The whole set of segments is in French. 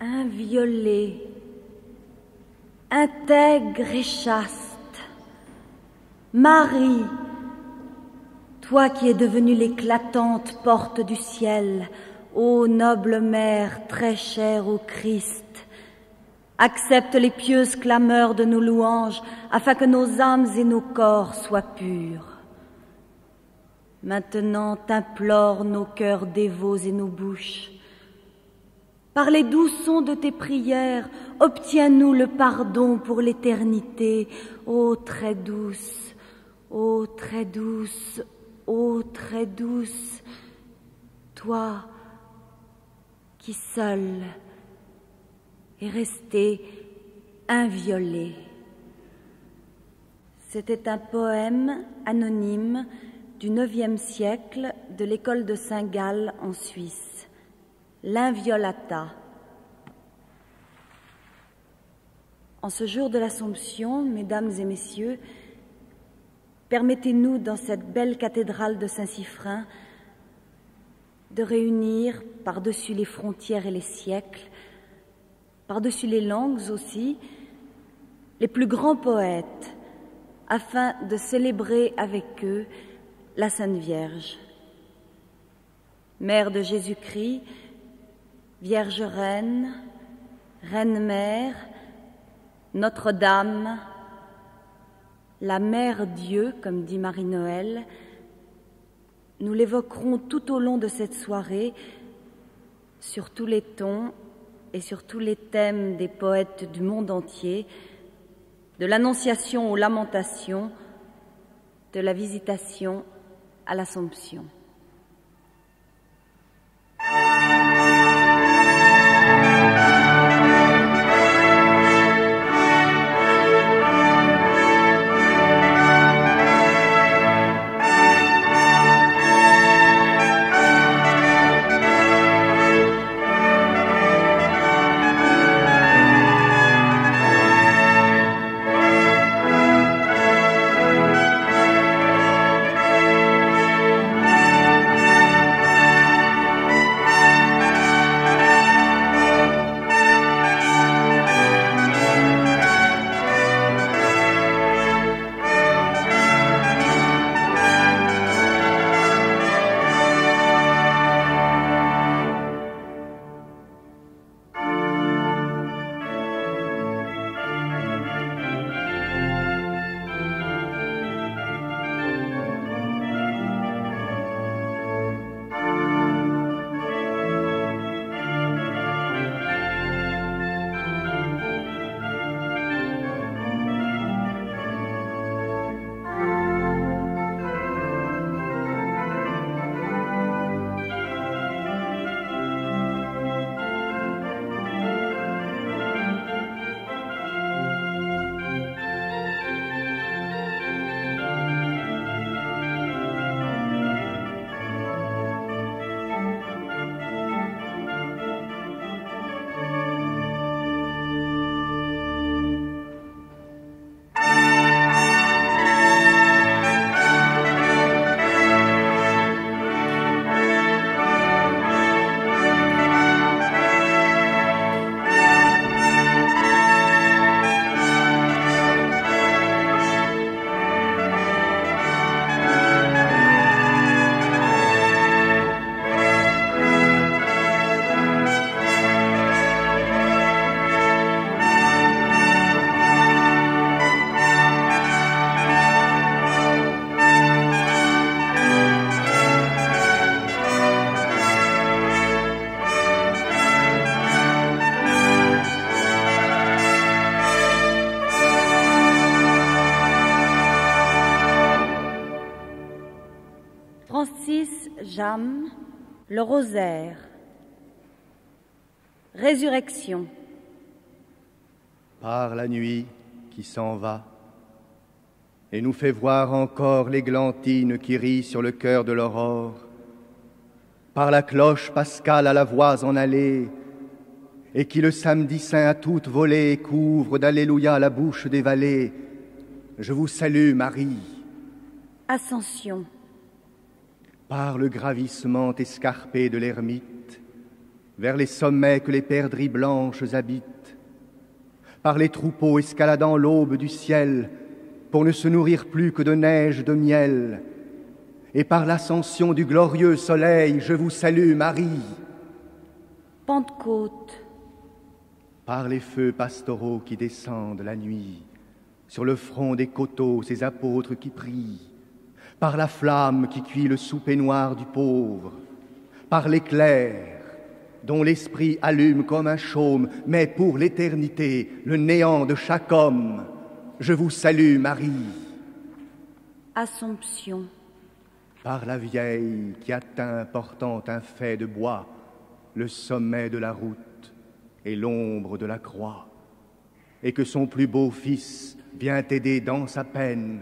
inviolé, intègre et chaste, Marie, toi qui es devenue l'éclatante porte du ciel, ô noble mère très chère au Christ, accepte les pieuses clameurs de nos louanges afin que nos âmes et nos corps soient purs. Maintenant implore nos cœurs dévots et nos bouches. Par les doux sons de tes prières, obtiens-nous le pardon pour l'éternité, ô très douce, ô très douce, ô très douce, toi qui seul est resté inviolé. C'était un poème anonyme du IXe siècle de l'école de Saint-Gall en Suisse, l'Inviolata. En ce jour de l'Assomption, mesdames et messieurs, permettez-nous dans cette belle cathédrale de Saint-Siffrin de réunir par-dessus les frontières et les siècles, par-dessus les langues aussi, les plus grands poètes, afin de célébrer avec eux la Sainte Vierge. Mère de Jésus-Christ, Vierge Reine, Reine Mère, Notre-Dame, la Mère Dieu, comme dit Marie-Noël, nous l'évoquerons tout au long de cette soirée sur tous les tons et sur tous les thèmes des poètes du monde entier, de l'Annonciation aux Lamentations, de la Visitation à l'Assomption. Le rosaire, résurrection. Par la nuit qui s'en va et nous fait voir encore l'églantine qui rit sur le cœur de l'aurore, par la cloche pascale à la voix en allée, et qui le samedi saint à toute volée couvre d'Alléluia la bouche des vallées, je vous salue Marie. Ascension par le gravissement escarpé de l'ermite, vers les sommets que les perdrix blanches habitent, par les troupeaux escaladant l'aube du ciel pour ne se nourrir plus que de neige, de miel, et par l'ascension du glorieux soleil, je vous salue, Marie. Pentecôte. Par les feux pastoraux qui descendent la nuit, sur le front des coteaux, ces apôtres qui prient, par la flamme qui cuit le souper noir du pauvre, par l'éclair dont l'esprit allume comme un chaume, mais pour l'éternité le néant de chaque homme. Je vous salue, Marie. Assomption. Par la vieille qui atteint portant un fait de bois, le sommet de la route et l'ombre de la croix, et que son plus beau fils vient aider dans sa peine.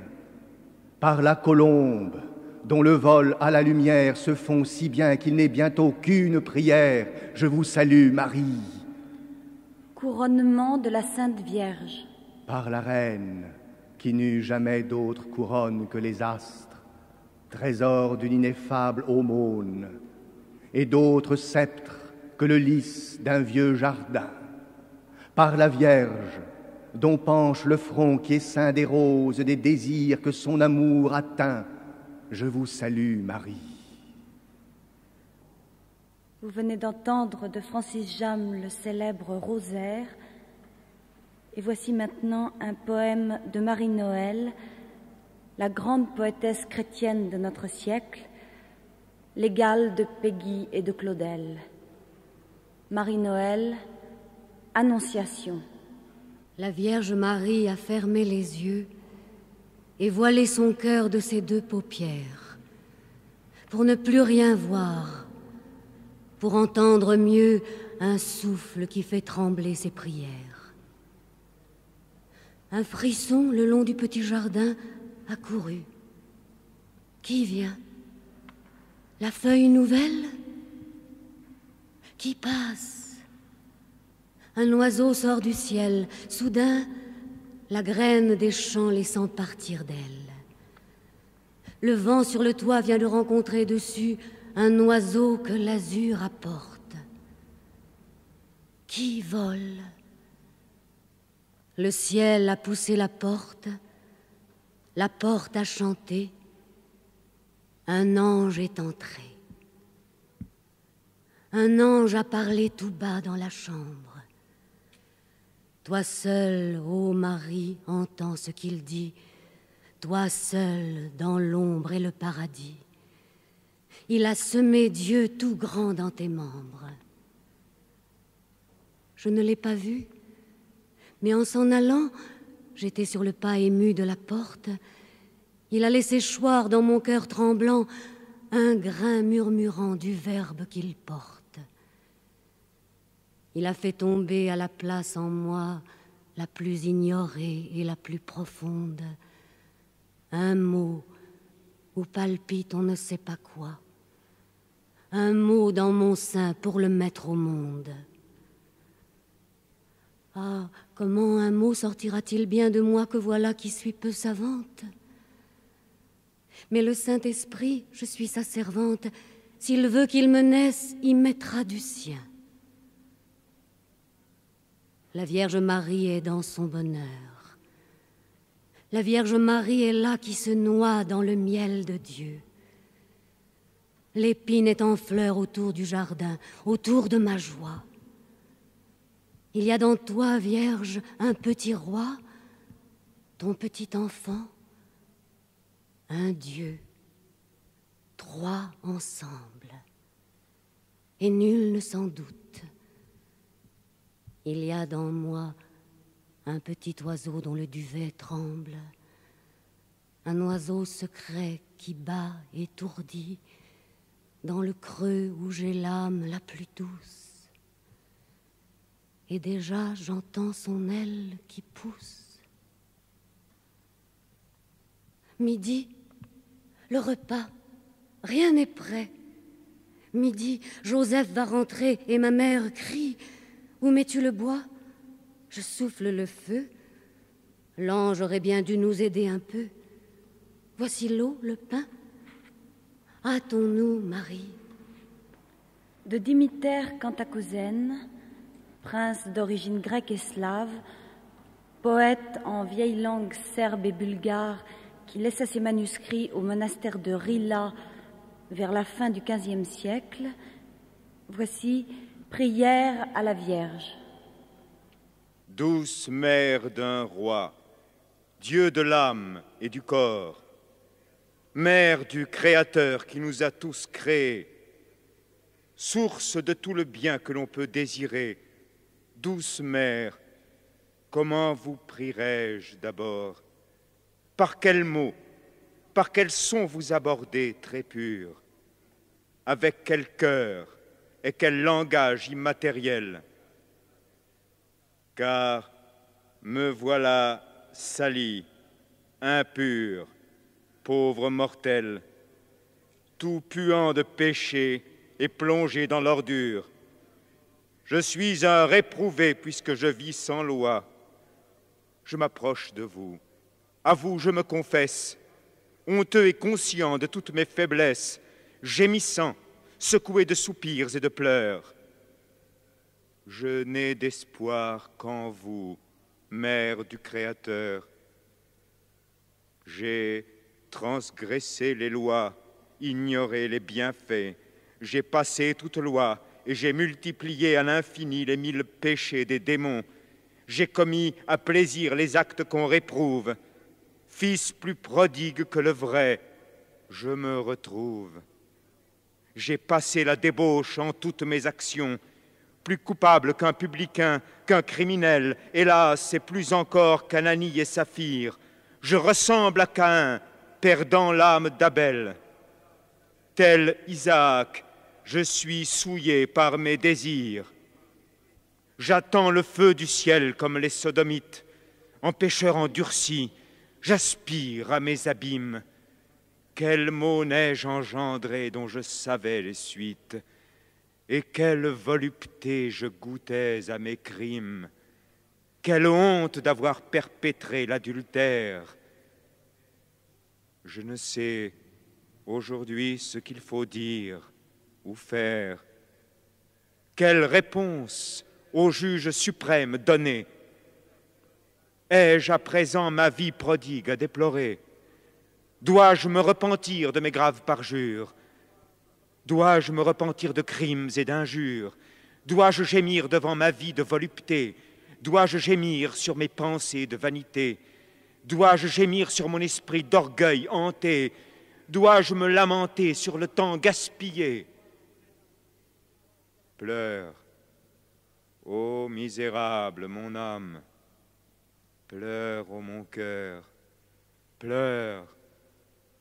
Par la colombe, dont le vol à la lumière se fond si bien qu'il n'est bientôt qu'une prière. Je vous salue, Marie. Couronnement de la Sainte Vierge. Par la Reine, qui n'eut jamais d'autre couronne que les astres, trésor d'une ineffable aumône, et d'autres sceptres que le lys d'un vieux jardin. Par la Vierge, dont penche le front qui est ceint des roses, des désirs que son amour atteint, je vous salue, Marie. Vous venez d'entendre de Francis Jam le célèbre Rosaire, et voici maintenant un poème de Marie-Noël, la grande poétesse chrétienne de notre siècle, l'égale de Peggy et de Claudel. Marie-Noël, Annonciation. La Vierge Marie a fermé les yeux et voiler son cœur de ses deux paupières, pour ne plus rien voir, pour entendre mieux un souffle qui fait trembler ses prières. Un frisson le long du petit jardin a couru. Qui vient? La feuille nouvelle? Qui passe? Un oiseau sort du ciel, soudain la graine des champs laissant partir d'elle. Le vent sur le toit vient de rencontrer dessus un oiseau que l'azur apporte. Qui vole? Le ciel a poussé la porte, la porte a chanté, un ange est entré. Un ange a parlé tout bas dans la chambre. Toi seul, ô Marie, entends ce qu'il dit, toi seul dans l'ombre et le paradis. Il a semé Dieu tout grand dans tes membres. Je ne l'ai pas vu, mais en s'en allant, j'étais sur le pas ému de la porte. Il a laissé choir dans mon cœur tremblant un grain murmurant du verbe qu'il porte. Il a fait tomber à la place en moi la plus ignorée et la plus profonde un mot où palpite on ne sait pas quoi, un mot dans mon sein pour le mettre au monde. Ah, comment un mot sortira-t-il bien de moi que voilà qui suis peu savante? Mais le Saint-Esprit, je suis sa servante, s'il veut qu'il me naisse, il mettra du sien. La Vierge Marie est dans son bonheur. La Vierge Marie est là qui se noie dans le miel de Dieu. L'épine est en fleur autour du jardin, autour de ma joie. Il y a dans toi, Vierge, un petit roi, ton petit enfant, un Dieu, trois ensemble, et nul ne s'en doute. Il y a dans moi un petit oiseau dont le duvet tremble, un oiseau secret qui bat étourdi dans le creux où j'ai l'âme la plus douce. Et déjà j'entends son aile qui pousse. Midi, le repas, rien n'est prêt. Midi, Joseph va rentrer et ma mère crie où mets-tu le bois? Je souffle le feu. L'ange aurait bien dû nous aider un peu. Voici l'eau, le pain. Hâtons-nous, Marie. de Dimiter Cantacuzène, prince d'origine grecque et slave, poète en vieille langue serbe et bulgare qui laissa ses manuscrits au monastère de Rila vers la fin du XVe siècle, voici Prière à la Vierge. Douce mère d'un roi, Dieu de l'âme et du corps, mère du Créateur qui nous a tous créés, source de tout le bien que l'on peut désirer, douce mère, comment vous prierai-je d'abord? Par quels mots, par quels sons vous abordez très purs? Avec quel cœur et quel langage immatériel Car me voilà sali, impur, pauvre mortel, tout puant de péché et plongé dans l'ordure. Je suis un réprouvé puisque je vis sans loi. Je m'approche de vous. À vous, je me confesse, honteux et conscient de toutes mes faiblesses, gémissant, secoué de soupirs et de pleurs. Je n'ai d'espoir qu'en vous, Mère du Créateur. J'ai transgressé les lois, ignoré les bienfaits, j'ai passé toute loi et j'ai multiplié à l'infini les mille péchés des démons. J'ai commis à plaisir les actes qu'on réprouve. Fils plus prodigue que le vrai, je me retrouve. J'ai passé la débauche en toutes mes actions, plus coupable qu'un publicain, qu'un criminel, hélas, et plus encore qu'Ananie et Saphir. Je ressemble à Caïn, perdant l'âme d'Abel. Tel Isaac, je suis souillé par mes désirs. J'attends le feu du ciel comme les sodomites. En pécheur endurci, j'aspire à mes abîmes. Quel mot n'ai-je engendré dont je savais les suites, et quelle volupté je goûtais à mes crimes? Quelle honte d'avoir perpétré l'adultère? Je ne sais aujourd'hui ce qu'il faut dire ou faire Quelle réponse au juge suprême donner? Ai-je à présent ma vie prodigue à déplorer? Dois-je me repentir de mes graves parjures? Dois-je me repentir de crimes et d'injures? Dois-je gémir devant ma vie de volupté? Dois-je gémir sur mes pensées de vanité? Dois-je gémir sur mon esprit d'orgueil hanté? Dois-je me lamenter sur le temps gaspillé? Pleure, ô misérable mon âme, pleure, ô mon cœur, pleure,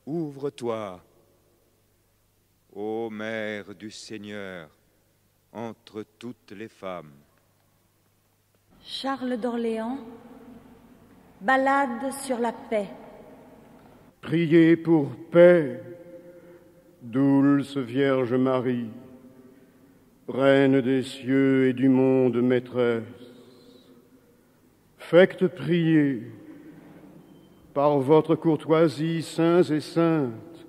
ouvre-toi, ô Mère du Seigneur, entre toutes les femmes. Charles d'Orléans, Ballade sur la paix. Priez pour paix, douce Vierge Marie Reine des cieux et du monde maîtresse, faites prier par votre courtoisie saints et saintes,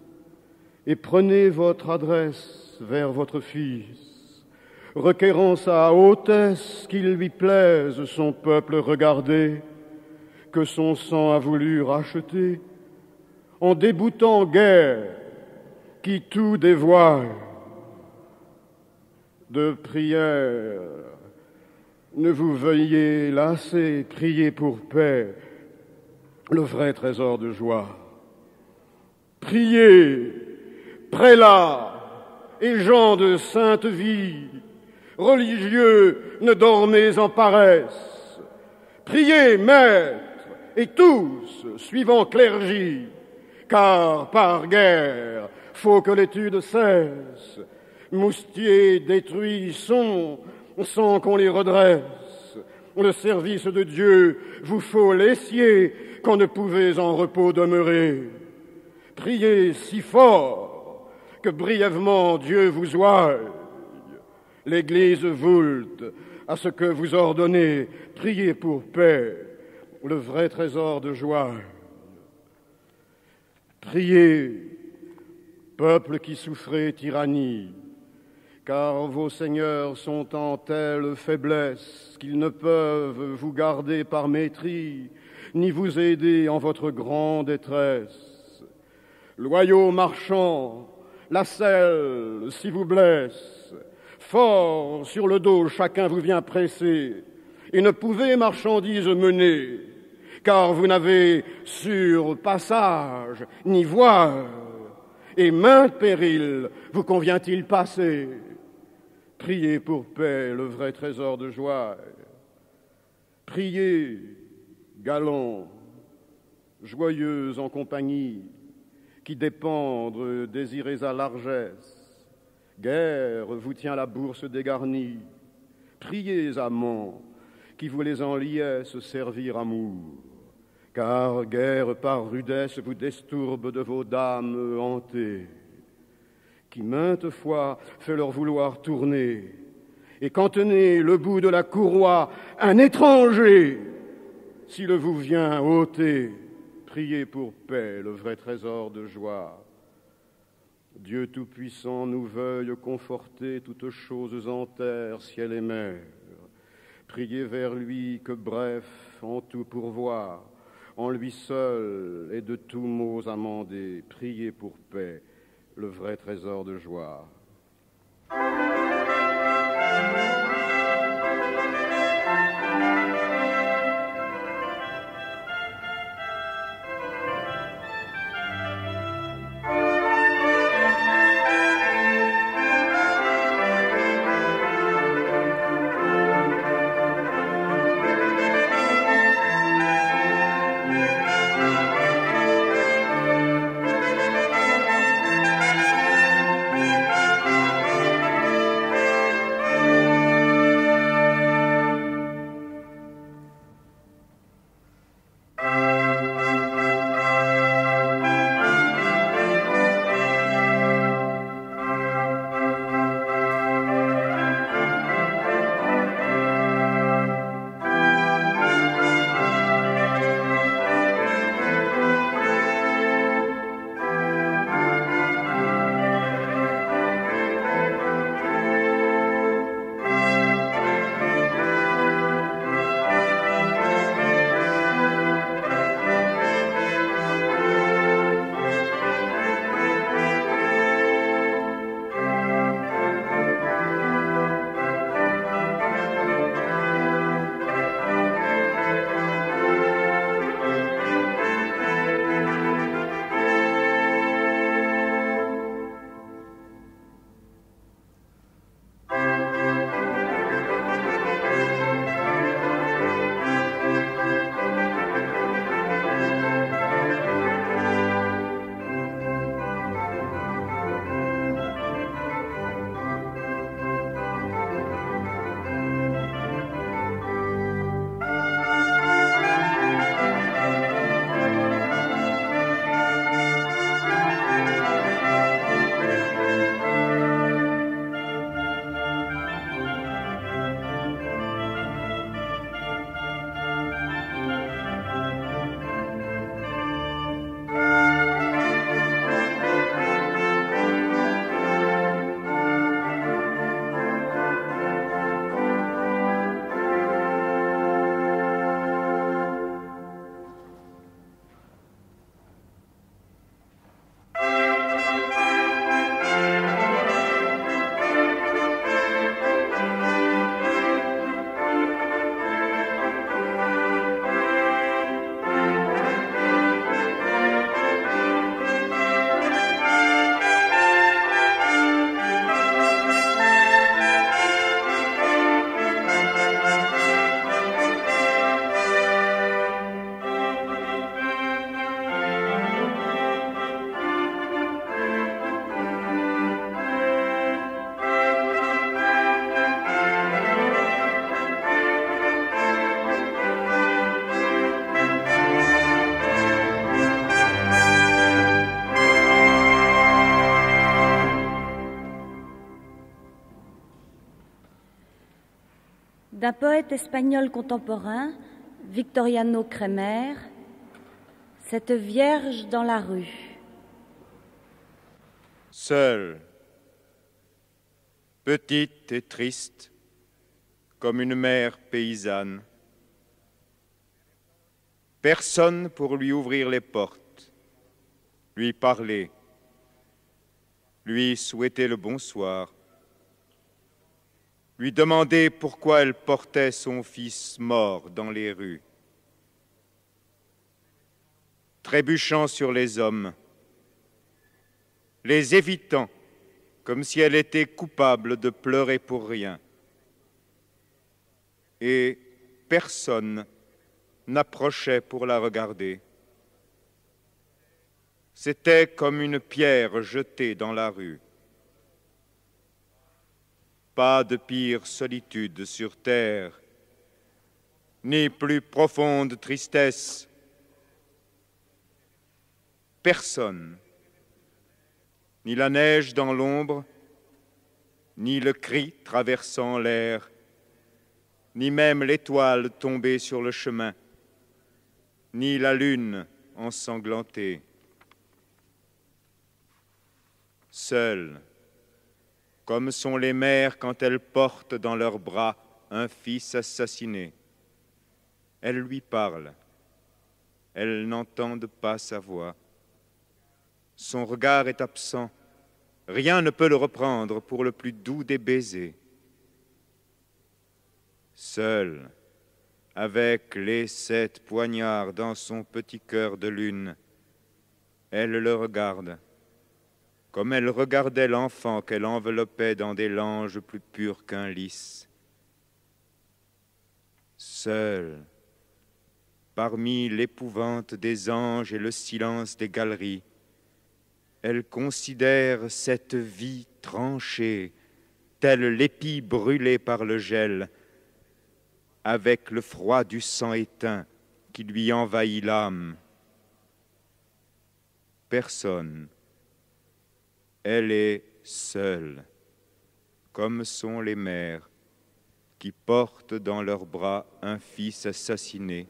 et prenez votre adresse vers votre Fils, requérant sa hautesse qu'il lui plaise son peuple regarder, que son sang a voulu racheter, en déboutant guerre qui tout dévoile de prière. Ne vous veuillez lasser, prier pour paix, le vrai trésor de joie. Priez, prélats et gens de sainte vie, religieux, ne dormez en paresse. Priez, maîtres, et tous, suivant clergie, car par guerre, faut que l'étude cesse moustiers détruits sont sans qu'on les redresse. Le service de Dieu vous faut l'essier quand ne pouvez en repos demeurer. Priez si fort que brièvement Dieu vous oie. L'Église voulte à ce que vous ordonnez. Priez pour paix, le vrai trésor de joie. Priez, peuple qui souffrez tyrannie car vos seigneurs sont en telle faiblesse qu'ils ne peuvent vous garder par mépris, ni vous aider en votre grande détresse. Loyaux marchands, la selle, si vous blesse, fort sur le dos chacun vous vient presser, et ne pouvez marchandises mener, car vous n'avez sur passage ni voie, et maint péril vous convient-il passer? Priez pour paix, le vrai trésor de joie. Priez, galants, joyeux en compagnie, qui dépendent, désirez à largesse. Guerre vous tient la bourse dégarnie. Priez, amants, qui vous les enliez se servir amour. Car guerre par rudesse vous destourbe de vos dames hantées qui maintes fois fait leur vouloir tourner, et quand le bout de la courroie un étranger, s'il vous vient ôter, priez pour paix le vrai trésor de joie. Dieu Tout-Puissant nous veuille conforter toutes choses en terre, ciel et mer. Priez vers lui que bref, en tout pourvoir, en lui seul et de tous maux amendés, priez pour paix le vrai trésor de joie. Espagnol contemporain, Victoriano Kremer, Cette Vierge dans la rue. Seul, petite et triste, comme une mère paysanne. Personne pour lui ouvrir les portes, lui parler, lui souhaiter le bonsoir, lui demander pourquoi elle portait son fils mort dans les rues. Trébuchant sur les hommes, les évitant comme si elle était coupable de pleurer pour rien. Et personne n'approchait pour la regarder. C'était comme une pierre jetée dans la rue. Pas de pire solitude sur terre, ni plus profonde tristesse. Personne ni la neige dans l'ombre, ni le cri traversant l'air, ni même l'étoile tombée sur le chemin, ni la lune ensanglantée. Seule, comme sont les mères quand elles portent dans leurs bras un fils assassiné. Elles lui parlent, elles n'entendent pas sa voix. Son regard est absent, Rien ne peut le reprendre pour le plus doux des baisers. Seul, avec les sept poignards dans son petit cœur de lune, elle le regarde, comme elle regardait l'enfant qu'elle enveloppait dans des langes plus purs qu'un lys. Seul, parmi l'épouvante des anges et le silence des galeries, elle considère cette vie tranchée, telle l'épi brûlé par le gel, avec le froid du sang éteint qui lui envahit l'âme. Personne. Elle est seule, comme sont les mères qui portent dans leurs bras un fils assassiné.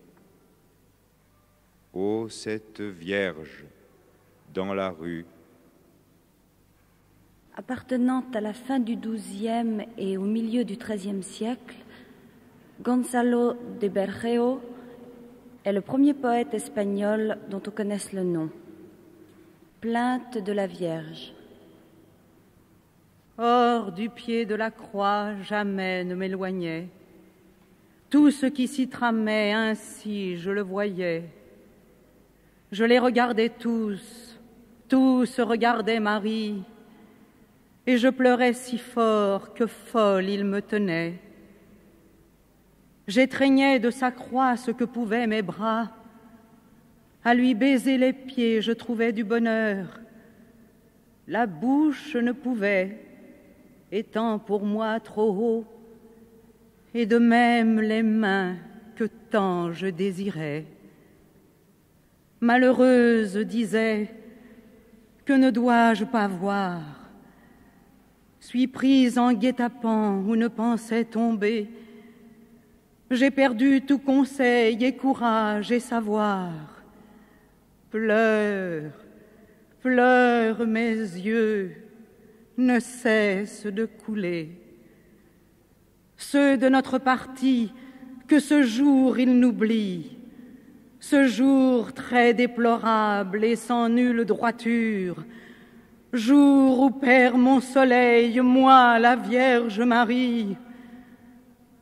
Ô cette Vierge dans la rue, Appartenant à la fin du XIIe et au milieu du XIIIe siècle, Gonzalo de Bergeo est le premier poète espagnol dont on connaisse le nom. Plainte de la Vierge. Hors du pied de la croix, jamais ne m'éloignais. Tout ce qui s'y tramait ainsi, je le voyais. Je les regardais tous, tous regardaient Marie et je pleurais si fort que folle il me tenait. J'étreignais de sa croix ce que pouvaient mes bras. À lui baiser les pieds, je trouvais du bonheur. La bouche ne pouvait, étant pour moi trop haut, et de même les mains que tant je désirais. Malheureuse disait, que ne dois-je pas voir? Suis prise en guet-apens où ne pensais tomber. J'ai perdu tout conseil et courage et savoir. Pleure, pleure mes yeux, ne cessent de couler. Ceux de notre parti que ce jour il n'oublie, ce jour très déplorable et sans nulle droiture, Jour où perd mon soleil, moi la Vierge Marie,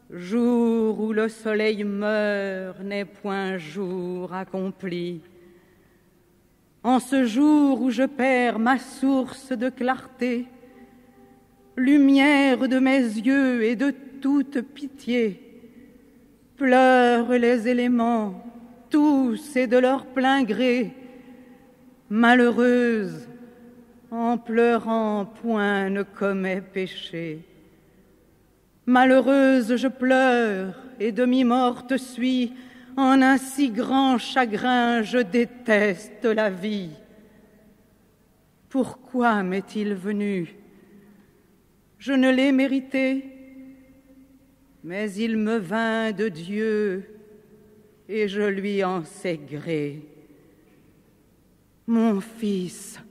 jour où le soleil meurt n'est point jour accompli. En ce jour où je perds ma source de clarté, lumière de mes yeux et de toute pitié, pleurent les éléments, tous et de leur plein gré, malheureuse en pleurant point ne commet péché. Malheureuse, je pleure et demi-morte suis, en un si grand chagrin, je déteste la vie. Pourquoi m'est-il venu Je ne l'ai mérité, mais il me vint de Dieu et je lui en sais gré. Mon fils,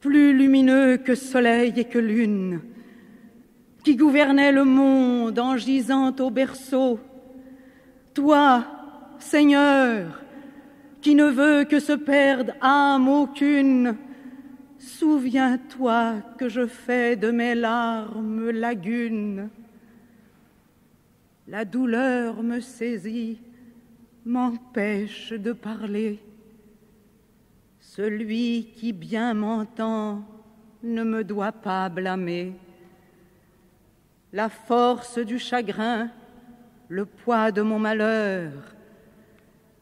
plus lumineux que soleil et que lune, qui gouvernais le monde en gisant au berceau, toi, Seigneur, qui ne veux que se perde âme aucune, souviens-toi que je fais de mes larmes lagune. La douleur me saisit, m'empêche de parler. Celui qui bien m'entend ne me doit pas blâmer. La force du chagrin, le poids de mon malheur,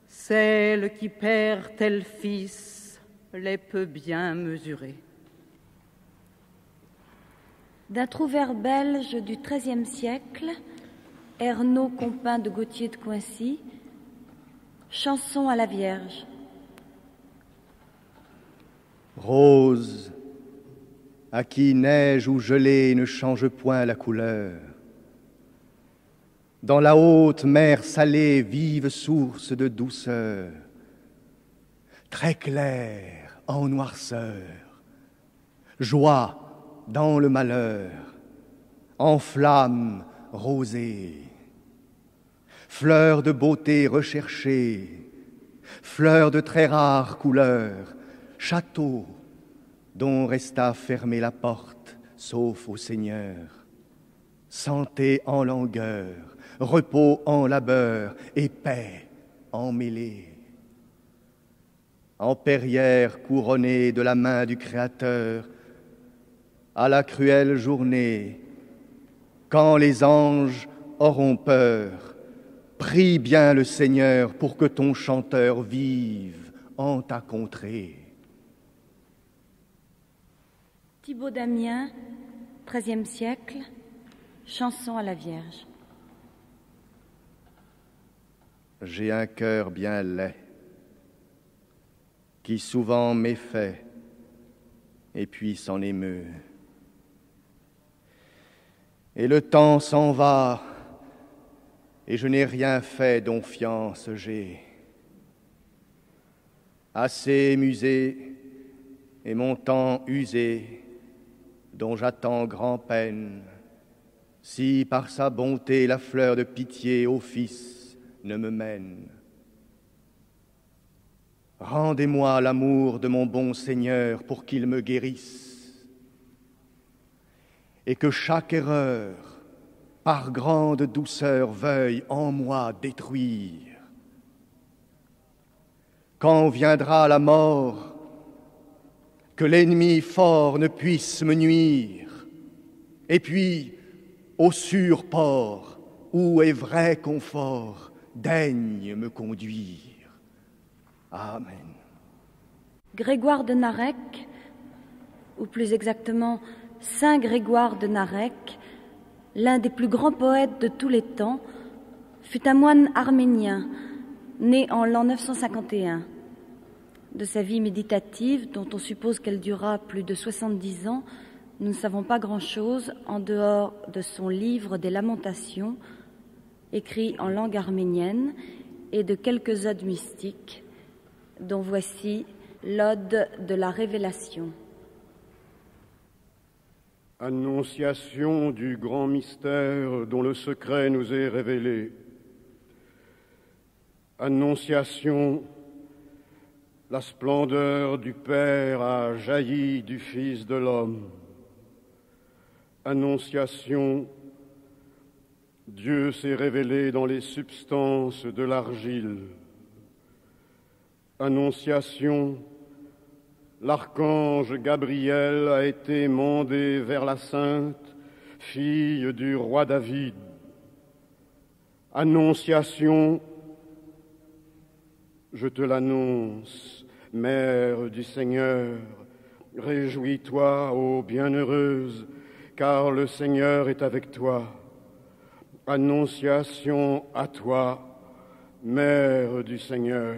celle qui perd tel fils les peut bien mesurer. D'un trouvère belge du XIIIe siècle, Ernaud Compin de Gauthier de Coincy, Chanson à la Vierge. Rose, à qui neige ou gelée ne change point la couleur. Dans la haute mer salée, vive source de douceur, très claire en noirceur, joie dans le malheur, en flamme rosée, fleur de beauté recherchée, fleur de très rare couleur, château dont resta fermée la porte, sauf au Seigneur. Santé en langueur, repos en labeur et paix en mêlée. En perrière couronnée de la main du Créateur, à la cruelle journée, quand les anges auront peur, prie bien le Seigneur pour que ton chanteur vive en ta contrée. Thibaut Damien, XIIIe siècle, chanson à la Vierge. J'ai un cœur bien laid, qui souvent méfait et puis s'en émeut. Et le temps s'en va, et je n'ai rien fait dont fiance j'ai. Assez musé et mon temps usé, dont j'attends grand-peine, si par sa bonté la fleur de pitié au Fils ne me mène. Rendez-moi l'amour de mon bon Seigneur pour qu'il me guérisse, et que chaque erreur, par grande douceur, veuille en moi détruire. Quand viendra la mort, que l'ennemi fort ne puisse me nuire. Et puis, au sûr port, où est vrai confort, daigne me conduire. Amen. Grégoire de Narec, ou plus exactement Saint Grégoire de Narec, l'un des plus grands poètes de tous les temps, fut un moine arménien, né en l'an 951 de sa vie méditative, dont on suppose qu'elle dura plus de 70 ans, nous ne savons pas grand-chose en dehors de son livre des Lamentations, écrit en langue arménienne, et de quelques odes mystiques, dont voici l'ode de la Révélation. Annonciation du grand mystère dont le secret nous est révélé. Annonciation la splendeur du Père a jailli du Fils de l'homme. Annonciation, Dieu s'est révélé dans les substances de l'argile. Annonciation, l'archange Gabriel a été mandé vers la sainte, fille du roi David. Annonciation, je te l'annonce, Mère du Seigneur, réjouis-toi, ô bienheureuse, car le Seigneur est avec toi. Annonciation à toi, Mère du Seigneur,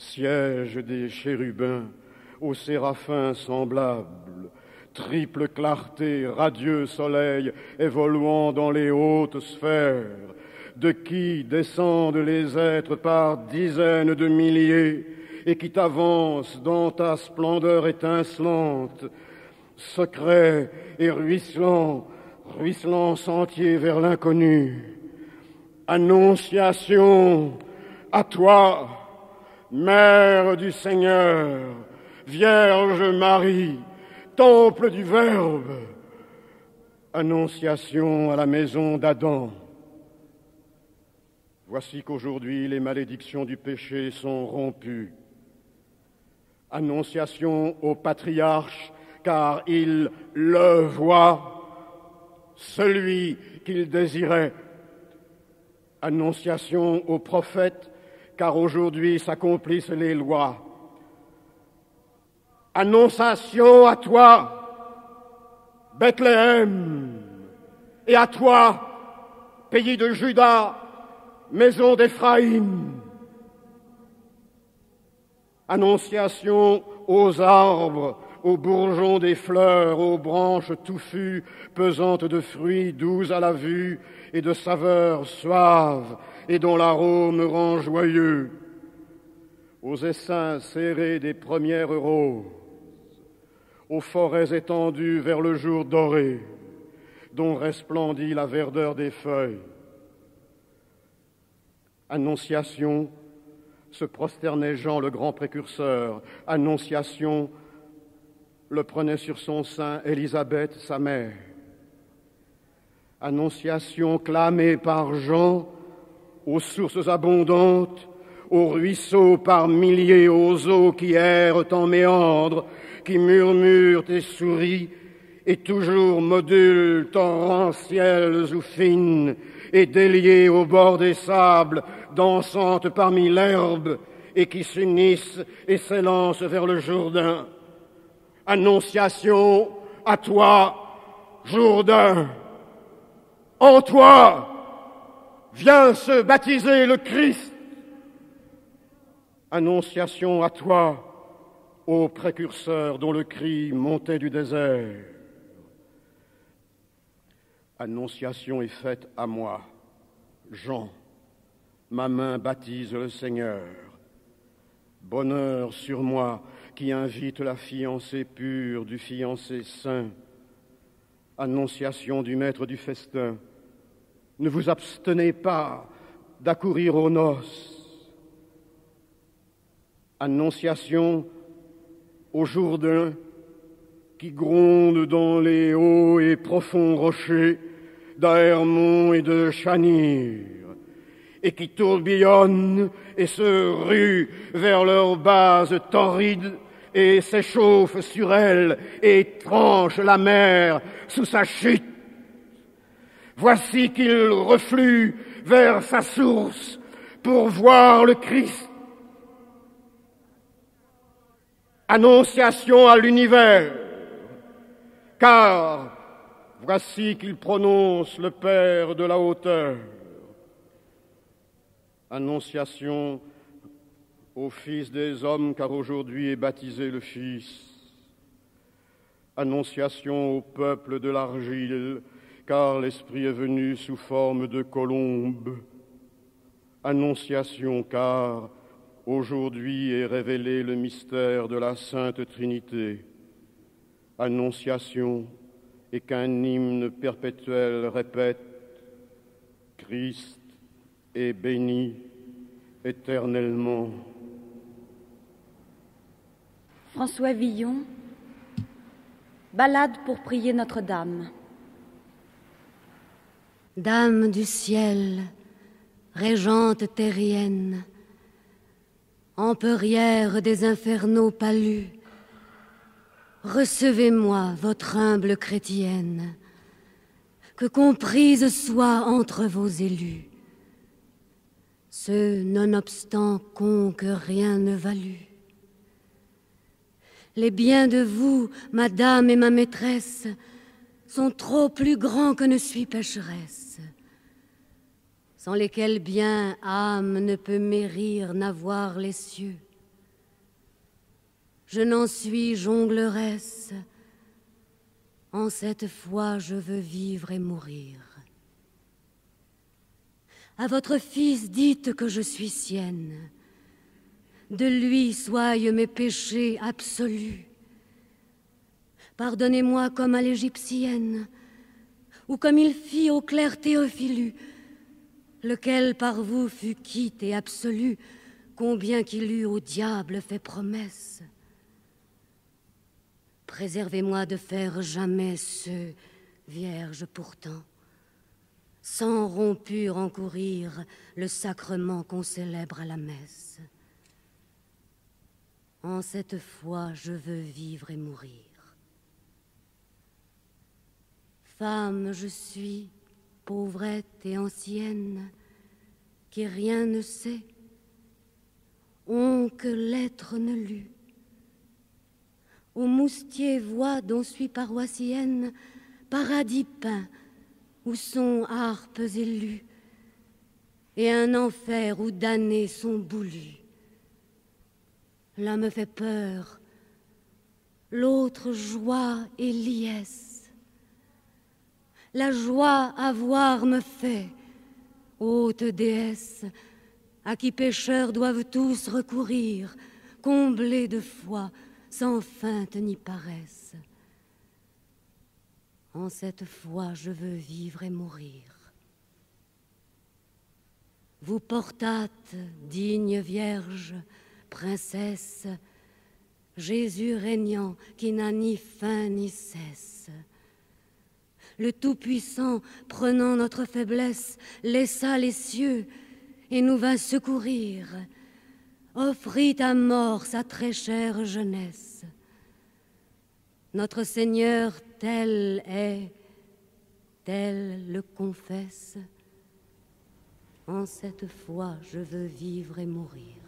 siège des chérubins, aux séraphins semblables, triple clarté, radieux soleil, évoluant dans les hautes sphères, de qui descendent les êtres par dizaines de milliers et qui t'avancent dans ta splendeur étincelante, secret et ruisselant, ruisselant sentier vers l'inconnu, annonciation à toi, Mère du Seigneur, Vierge Marie, temple du Verbe, annonciation à la maison d'Adam. Voici qu'aujourd'hui les malédictions du péché sont rompues. Annonciation au patriarche, car il le voit, celui qu'il désirait. Annonciation au prophète, car aujourd'hui s'accomplissent les lois. Annonciation à toi, Bethléem, et à toi, pays de Juda, maison d'Éphraïm. Annonciation aux arbres, aux bourgeons des fleurs, aux branches touffues, pesantes de fruits doux à la vue et de saveurs suaves et dont l'arôme rend joyeux, aux essaims serrés des premières roses, aux forêts étendues vers le jour doré, dont resplendit la verdeur des feuilles. Annonciation, se prosternait Jean le grand précurseur. Annonciation, le prenait sur son sein Élisabeth, sa mère. Annonciation clamée par Jean aux sources abondantes, aux ruisseaux par milliers, aux eaux qui errent en méandres, qui murmurent et sourient, et toujours modulent, torrentielles ou fines, et déliées au bord des sables, dansantes parmi l'herbe, et qui s'unissent et s'élancent vers le Jourdain. Annonciation à toi, Jourdain. En toi vient se baptiser le Christ. Annonciation à toi, ô précurseur dont le cri montait du désert. Annonciation est faite à moi, Jean. Ma main baptise le Seigneur. Bonheur sur moi qui invite la fiancée pure du fiancé saint. Annonciation du maître du festin. Ne vous abstenez pas d'accourir aux noces. Annonciation au Jourdain qui gronde dans les hauts et profonds rochers d'Ahermon et de Chanir et qui tourbillonnent et se ruent vers leurs bases torrides et s'échauffent sur elles et tranchent la mer sous sa chute. Voici qu'il reflue vers sa source pour voir le Christ. Annonciation à l'univers, car voici qu'il prononce le Père de la hauteur. Annonciation au Fils des hommes, car aujourd'hui est baptisé le Fils. Annonciation au peuple de l'argile, car l'Esprit est venu sous forme de colombe. Annonciation, car aujourd'hui est révélé le mystère de la Sainte Trinité. Annonciation, et qu'un hymne perpétuel répète Christ et béni éternellement. François Villon, Ballade pour prier Notre-Dame. Dame du ciel, régente terrienne, emperière des infernaux palus, recevez-moi, votre humble chrétienne, que comprise soit entre vos élus ce nonobstant con que rien ne valut. Les biens de vous, madame et ma maîtresse, sont trop plus grands que ne suis pécheresse, sans lesquels bien âme ne peut mérir n'avoir les cieux. Je n'en suis jongleresse, en cette foi je veux vivre et mourir. À votre Fils dites que je suis sienne. De lui soient mes péchés absolus. Pardonnez-moi comme à l'égyptienne, ou comme il fit au clair Théophilu, lequel par vous fut quitte et absolu, combien qu'il eût au diable fait promesse. Préservez-moi de faire jamais ce, vierge pourtant, sans rompure encourir le sacrement qu'on célèbre à la messe. En cette foi, je veux vivre et mourir. Femme, je suis, pauvrette et ancienne, qui rien ne sait, on que l'être ne lut. Au moustier voix dont suis paroissienne, paradis peint, où sont harpes élues, et un enfer où damnés sont boulus. L'un me fait peur, l'autre joie et liesse la joie à voir me fait, haute déesse, à qui pécheurs doivent tous recourir, comblés de foi, sans feinte ni paresse. En cette foi, je veux vivre et mourir. Vous portâtes, digne Vierge, princesse, Jésus régnant qui n'a ni fin ni cesse le Tout-Puissant, prenant notre faiblesse, laissa les cieux et nous vint secourir, offrit à mort sa très chère jeunesse. Notre Seigneur tel est, tel le confesse. En cette foi, je veux vivre et mourir.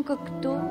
Jean Cocteau.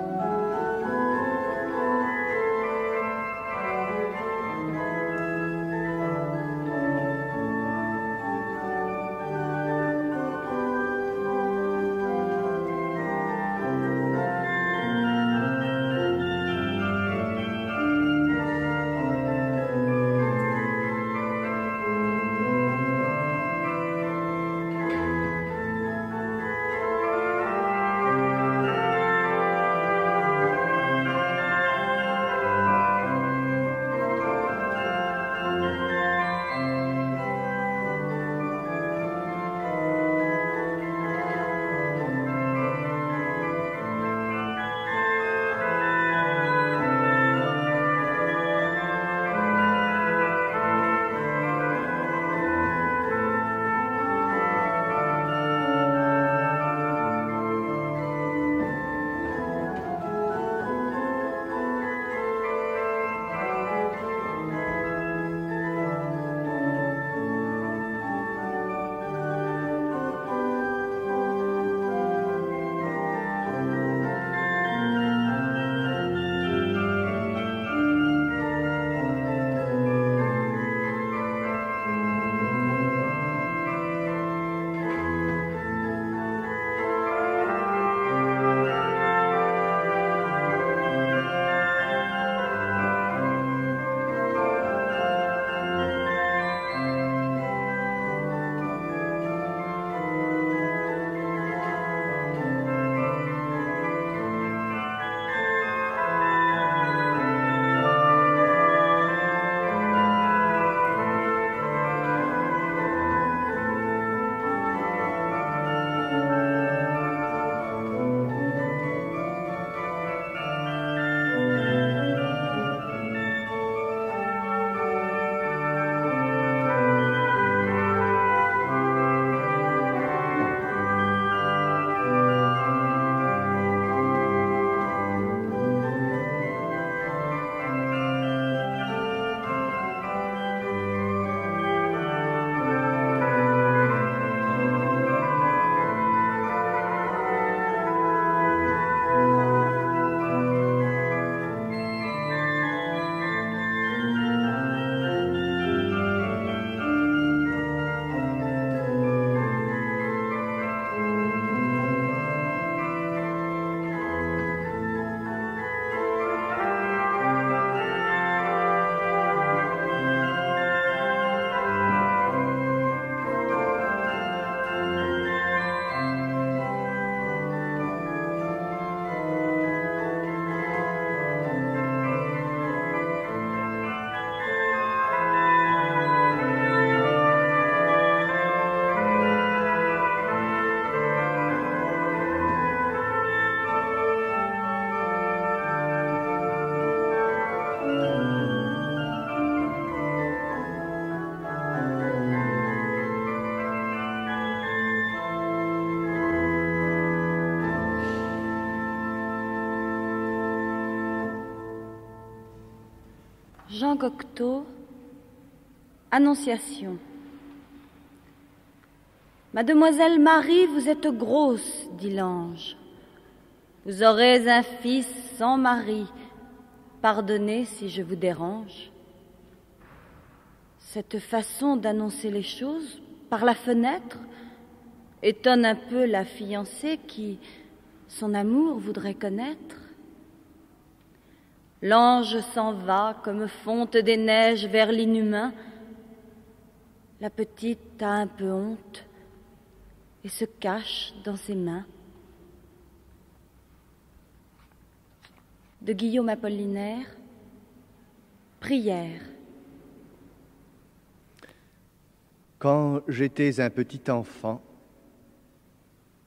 Jean Annonciation. Mademoiselle Marie, vous êtes grosse, dit l'ange. Vous aurez un fils sans mari. Pardonnez si je vous dérange. Cette façon d'annoncer les choses par la fenêtre étonne un peu la fiancée qui, son amour, voudrait connaître. L'ange s'en va comme fonte des neiges vers l'inhumain. La petite a un peu honte et se cache dans ses mains. De Guillaume Apollinaire, Prière. Quand j'étais un petit enfant,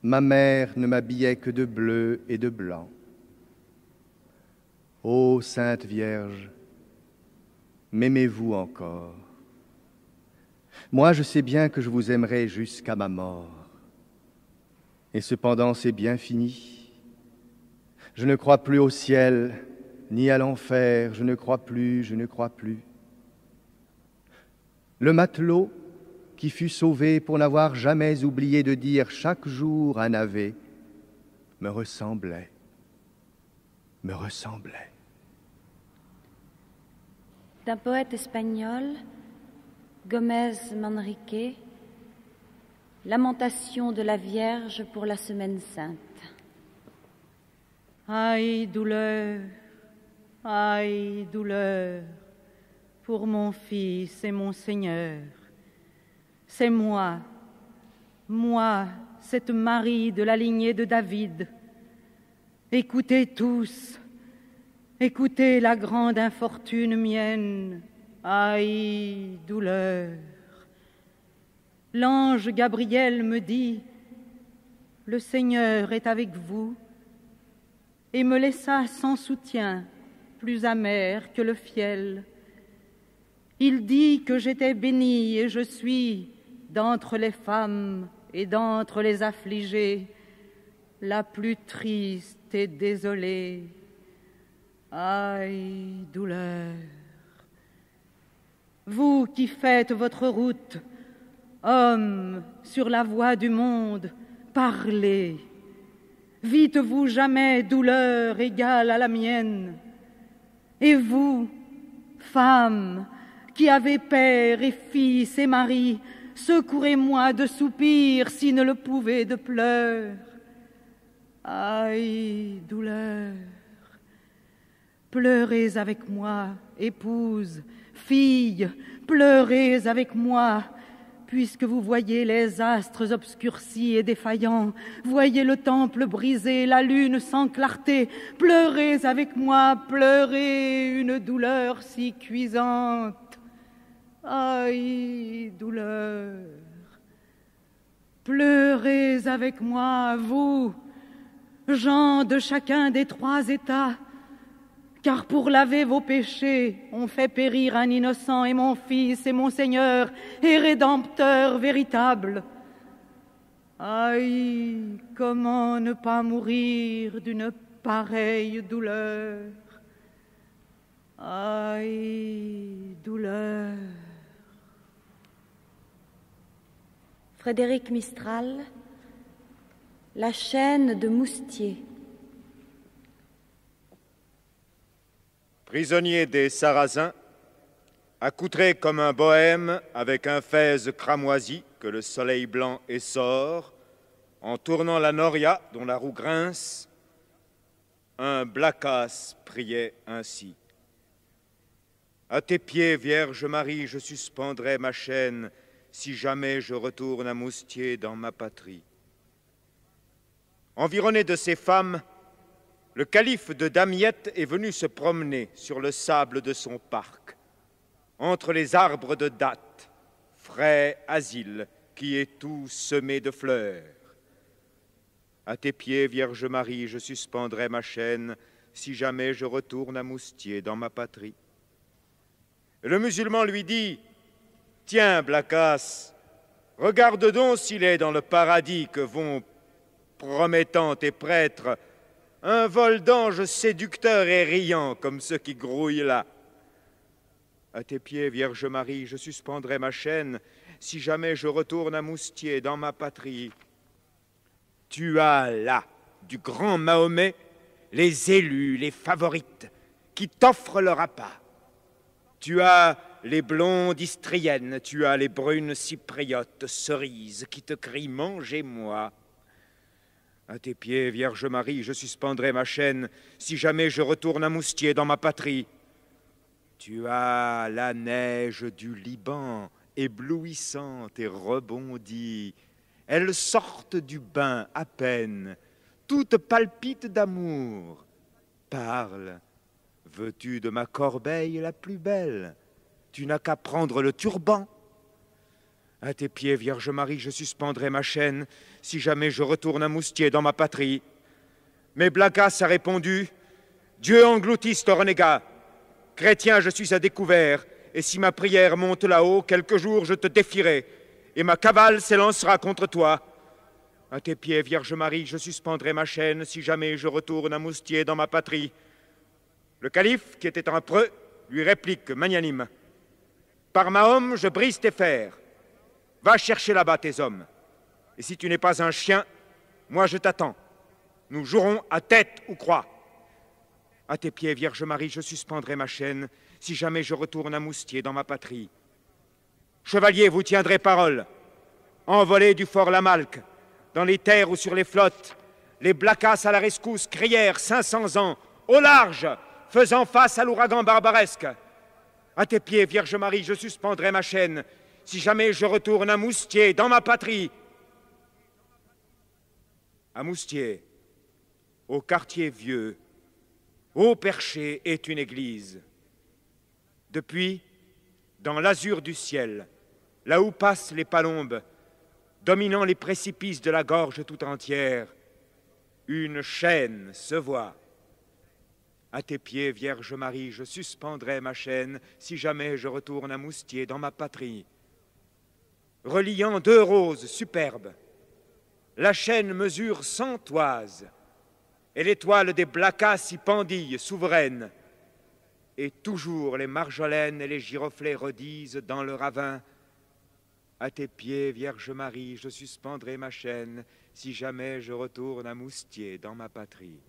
ma mère ne m'habillait que de bleu et de blanc. Ô Sainte Vierge, m'aimez-vous encore? Moi, je sais bien que je vous aimerai jusqu'à ma mort. Et cependant, c'est bien fini. Je ne crois plus au ciel, ni à l'enfer, je ne crois plus, je ne crois plus. Le matelot qui fut sauvé pour n'avoir jamais oublié de dire chaque jour un ave me ressemblait. me ressemblait. D'un poète espagnol, Gomez Manrique, Lamentation de la Vierge pour la Semaine Sainte. Aïe douleur, aïe douleur, pour mon fils et mon Seigneur. C'est moi, moi, cette Marie de la lignée de David. Écoutez tous, écoutez la grande infortune mienne. Aïe, douleur. L'ange Gabriel me dit, Le Seigneur est avec vous, et me laissa sans soutien, plus amer que le fiel. Il dit que j'étais bénie et je suis, d'entre les femmes et d'entre les affligés, la plus triste et désolée. Aïe, douleur. Vous qui faites votre route, hommes sur la voie du monde, parlez. Vite-vous jamais douleur égale à la mienne. Et vous, femmes, qui avez père et fils et mari, secourez-moi de soupirs si ne le pouvez de pleurs. Aïe, douleur. Pleurez avec moi, épouse, fille, pleurez avec moi, puisque vous voyez les astres obscurcis et défaillants, voyez le temple brisé, la lune sans clarté, pleurez avec moi, pleurez une douleur si cuisante. Aïe, douleur. Pleurez avec moi, vous, gens de chacun des trois États, car pour laver vos péchés, on fait périr un innocent et mon Fils et mon Seigneur et Rédempteur véritable. Aïe, comment ne pas mourir d'une pareille douleur? Aïe, douleur. Frédéric Mistral, La chaîne de Moustier. Prisonnier des Sarrasins, accoutré comme un bohème avec un fez cramoisi que le soleil blanc essore, en tournant la noria dont la roue grince, un blacas priait ainsi. À tes pieds, Vierge Marie, je suspendrai ma chaîne si jamais je retourne à Moustier dans ma patrie. Environné de ces femmes, le calife de Damiette est venu se promener sur le sable de son parc, entre les arbres de dattes, frais asile qui est tout semé de fleurs. À tes pieds, Vierge Marie, je suspendrai ma chaîne si jamais je retourne à Moustier dans ma patrie. Le musulman lui dit Tiens, Blacas, regarde donc s'il est dans le paradis que vont, promettant tes prêtres, un vol d'anges séducteurs et riants comme ceux qui grouillent là. À tes pieds, Vierge Marie, je suspendrai ma chaîne si jamais je retourne à Moustier dans ma patrie. Tu as là, du grand Mahomet, les élus, les favorites, qui t'offrent le repas. Tu as les blondes histriennes, tu as les brunes cypriotes, cerises, qui te crient Mangez-moi. À tes pieds, Vierge Marie, je suspendrai ma chaîne si jamais je retourne à Moustier dans ma patrie. Tu as la neige du Liban, éblouissante et rebondie. Elles sortent du bain à peine, toutes palpitent d'amour. Parle, Veux-tu de ma corbeille la plus belle? Tu n'as qu'à prendre le turban. À tes pieds, Vierge Marie, je suspendrai ma chaîne si jamais je retourne à Moustier dans ma patrie. Mais Blacas a répondu Dieu engloutisse ton renégat. Chrétien, je suis à découvert, et si ma prière monte là-haut, quelques jours je te défierai, et ma cavale s'élancera contre toi. À tes pieds, Vierge Marie, je suspendrai ma chaîne si jamais je retourne à Moustier dans ma patrie. Le calife, qui était un preux, lui réplique magnanime Par Mahom, je brise tes fers. Va chercher là-bas tes hommes. Et si tu n'es pas un chien, moi je t'attends. Nous jouerons à tête ou croix. À tes pieds, Vierge Marie, je suspendrai ma chaîne si jamais je retourne à Moustier dans ma patrie. Chevalier, vous tiendrez parole. Envolés du fort Lamalque, dans les terres ou sur les flottes, les blacasses à la rescousse crièrent 500 ans, au large, faisant face à l'ouragan barbaresque. À tes pieds, Vierge Marie, je suspendrai ma chaîne si jamais je retourne à Moustier, dans ma patrie. À Moustier, au quartier vieux, au perché est une église. Depuis, dans l'azur du ciel, là où passent les palombes, dominant les précipices de la gorge tout entière, une chaîne se voit. À tes pieds, Vierge Marie, je suspendrai ma chaîne si jamais je retourne à Moustier dans ma patrie. Reliant deux roses superbes, la chaîne mesure cent toises, et l'étoile des blacas s'y pendille souveraine. Et toujours les marjolaines et les giroflées redisent dans le ravin À tes pieds, Vierge Marie, je suspendrai ma chaîne si jamais je retourne à Moustier dans ma patrie.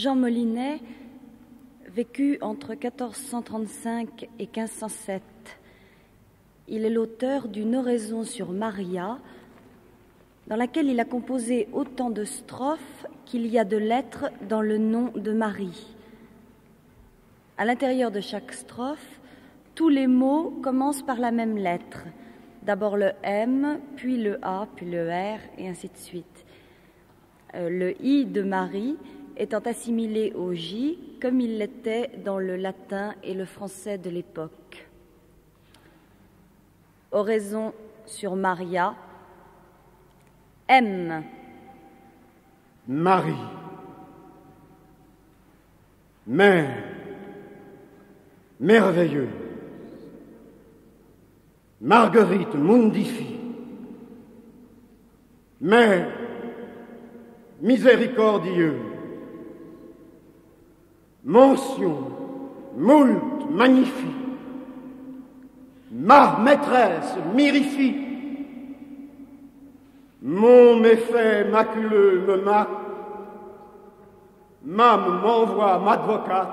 Jean Molinet vécut entre 1435 et 1507. Il est l'auteur d'une oraison sur Maria, dans laquelle il a composé autant de strophes qu'il y a de lettres dans le nom de Marie. À l'intérieur de chaque strophe, tous les mots commencent par la même lettre. D'abord le M, puis le A, puis le R, et ainsi de suite. Euh, le I de Marie étant assimilé au J comme il l'était dans le latin et le français de l'époque. Oraison sur Maria. M. Marie. Mère. Merveilleuse. Marguerite Mundifi. Mère. Miséricordieuse. Mention moult magnifique. Ma maîtresse myrifie. Mon méfait maculeux me mate. Mam m'envoie m'advocate.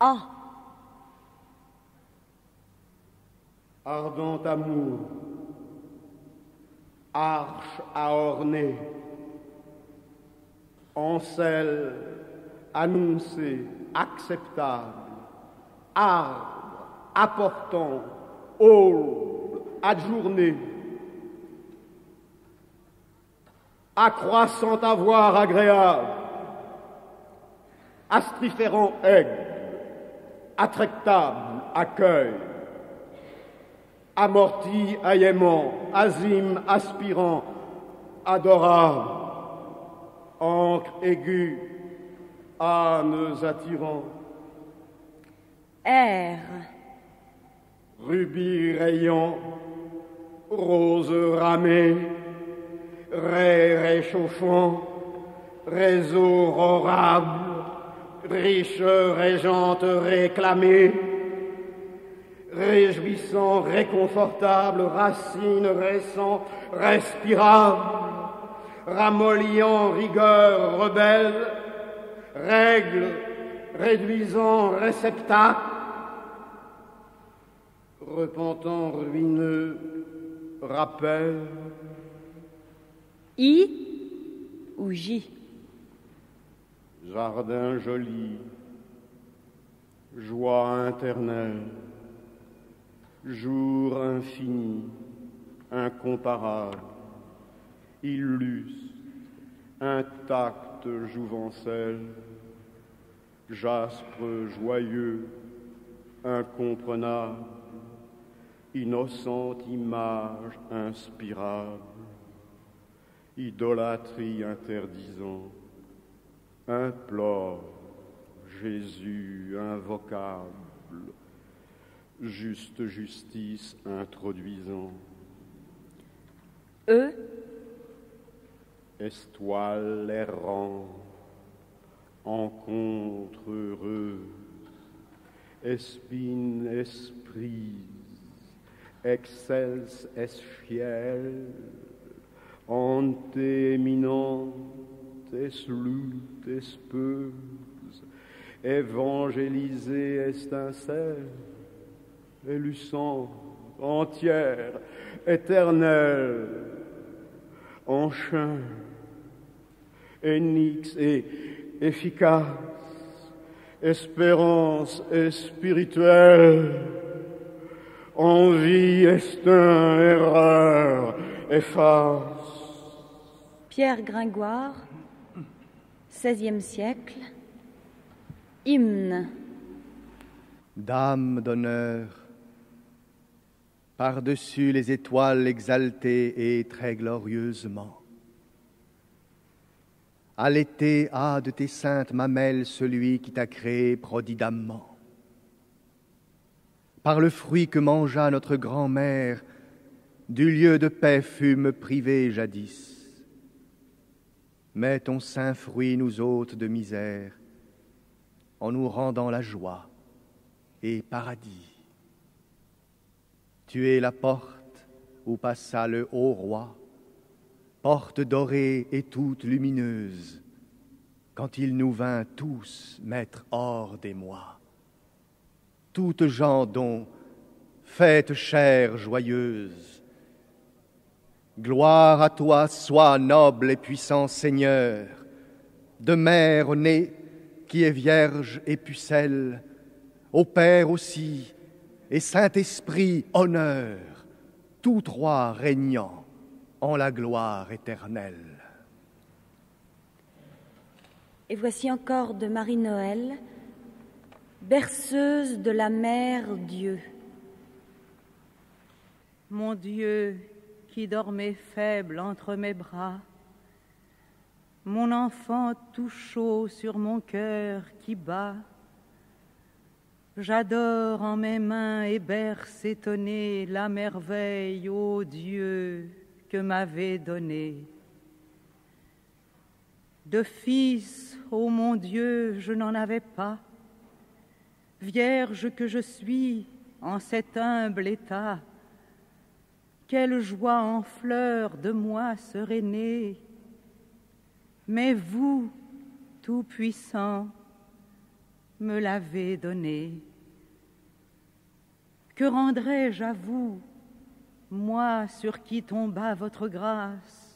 Ah. Ardent amour, arche à orner, ancelle annoncé, acceptable, arbre, apportant, hall, adjourné, accroissant avoir agréable, astriférant aigle, attractable, accueil, amorti, aillement, azime, aspirant, adorable, encre aiguë, ânes attirants. R. Rubis rayant, rose ramée, ray réchauffant, réseau rorable, riche régente réclamée, réjouissant, réconfortable, racine récent, respirable, ramolliant, rigueur rebelle, règle réduisant réceptacle, repentant ruineux, rappel. I ou J? Jardin joli, joie internelle, jour infini, incomparable, illustre, intact jouvencelle, jaspe joyeux, incomprenable, innocente image inspirable, idolâtrie interdisant, implore Jésus invocable, juste justice introduisant. E. Estoile errant, encontre heureuse, espine esprise, excels es fiel, ante éminente, es lutte, espeuse, évangélisée estincelle, élucente, entière, éternelle, en chien, énix et efficace, espérance et spirituelle, envie, estin, erreur, efface. Pierre Gringoire, XVIe siècle. Hymne. Dame d'honneur, par-dessus les étoiles exaltées et très glorieusement. Allaité a de tes saintes mamelles celui qui t'a créé prodigament. Par le fruit que mangea notre grand-mère, du lieu de paix fûmes privés jadis. Mais ton saint fruit nous ôte de misère, en nous rendant la joie et paradis. Tu es la porte où passa le haut roi, porte dorée et toute lumineuse, quand il nous vint tous mettre hors des mois. Toutes gens dont fête chère joyeuse, gloire à toi soit noble et puissant Seigneur, de mère née qui est vierge et pucelle, au Père aussi, et Saint-Esprit, honneur, tous trois régnant en la gloire éternelle. Et voici encore de Marie-Noël, berceuse de la mère Dieu. Mon Dieu, qui dormait faible entre mes bras, mon enfant tout chaud sur mon cœur qui bat, J'adore en mes mains et berce étonné la merveille, ô Dieu, que m'avait donné. De fils, ô mon Dieu, je n'en avais pas. Vierge que je suis en cet humble état, quelle joie en fleurs de moi serait née. Mais vous, Tout-Puissant, me l'avez donné. Que rendrais-je à vous, moi sur qui tomba votre grâce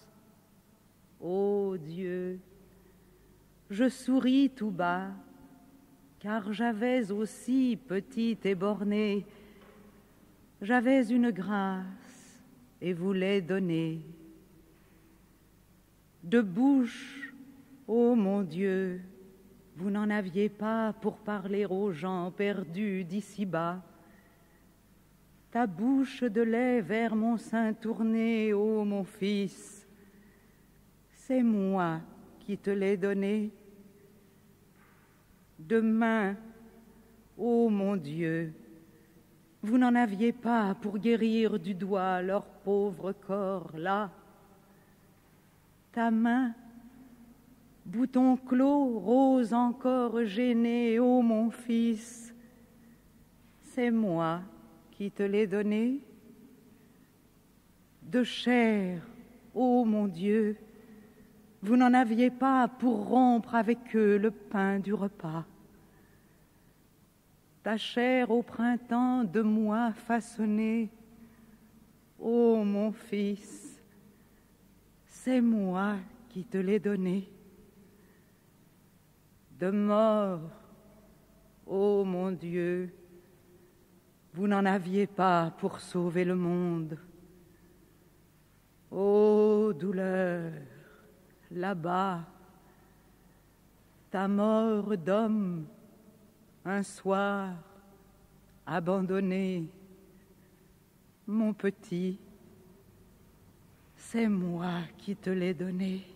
Ô Dieu, je souris tout bas, car j'avais aussi petite et bornée, j'avais une grâce et vous l'ai donnée. De bouche, ô mon Dieu, vous n'en aviez pas pour parler aux gens perdus d'ici-bas. Ta bouche de lait vers mon sein tournée, ô mon fils, c'est moi qui te l'ai donné. Demain, ô mon Dieu, vous n'en aviez pas pour guérir du doigt leur pauvre corps là. Ta main Bouton clos, rose encore gêné, ô mon fils, c'est moi qui te l'ai donné. De chair, ô mon Dieu, vous n'en aviez pas pour rompre avec eux le pain du repas. Ta chair au printemps de moi façonnée, ô mon fils, c'est moi qui te l'ai donné de mort. Ô mon Dieu, vous n'en aviez pas pour sauver le monde. Ô douleur, là-bas, ta mort d'homme, un soir, abandonné, mon petit, c'est moi qui te l'ai donné.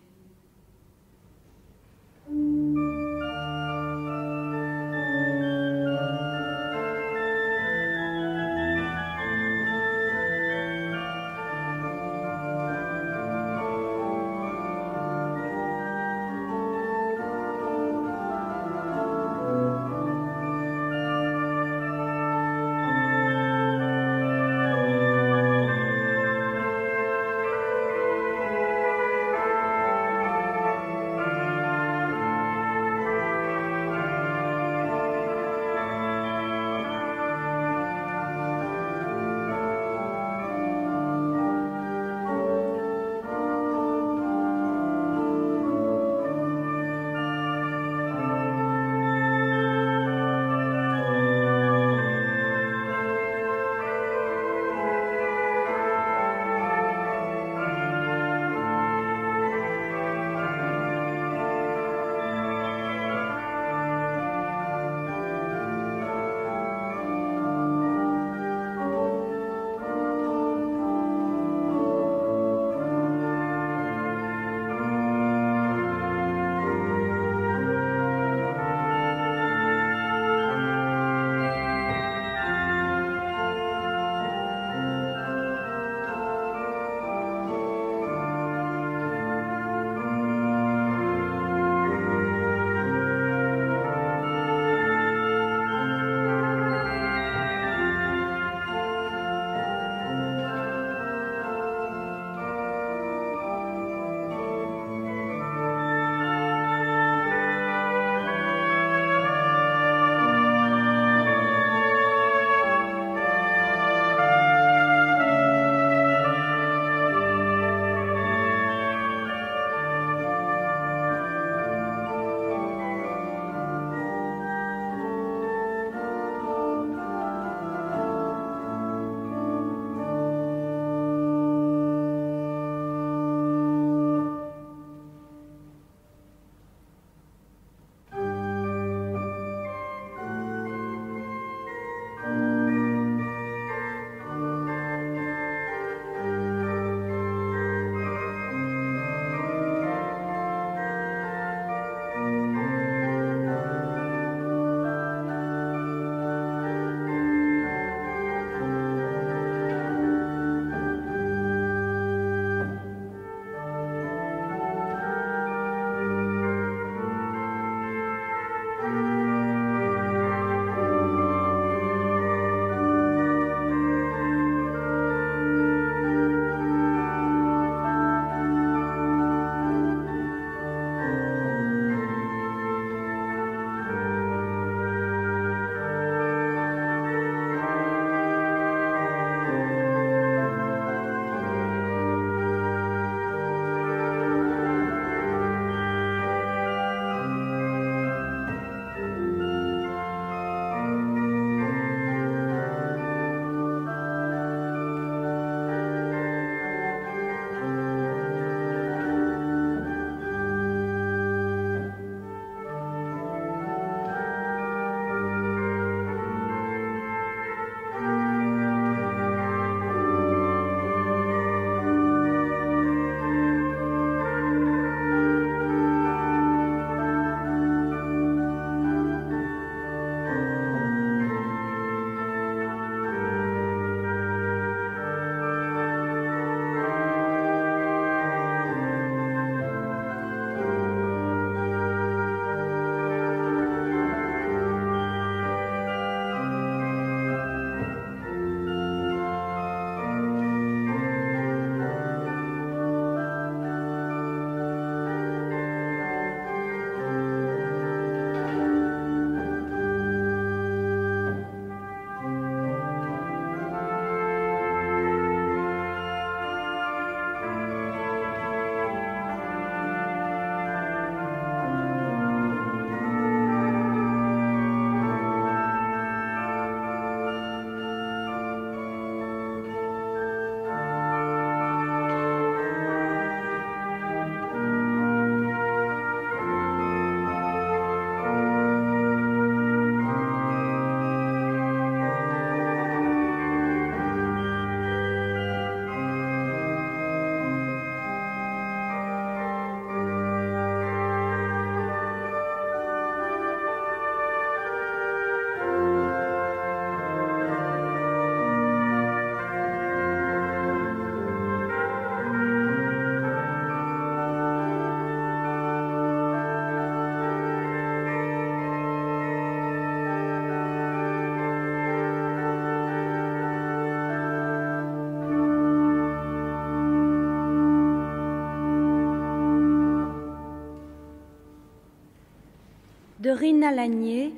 De Rina Lanier,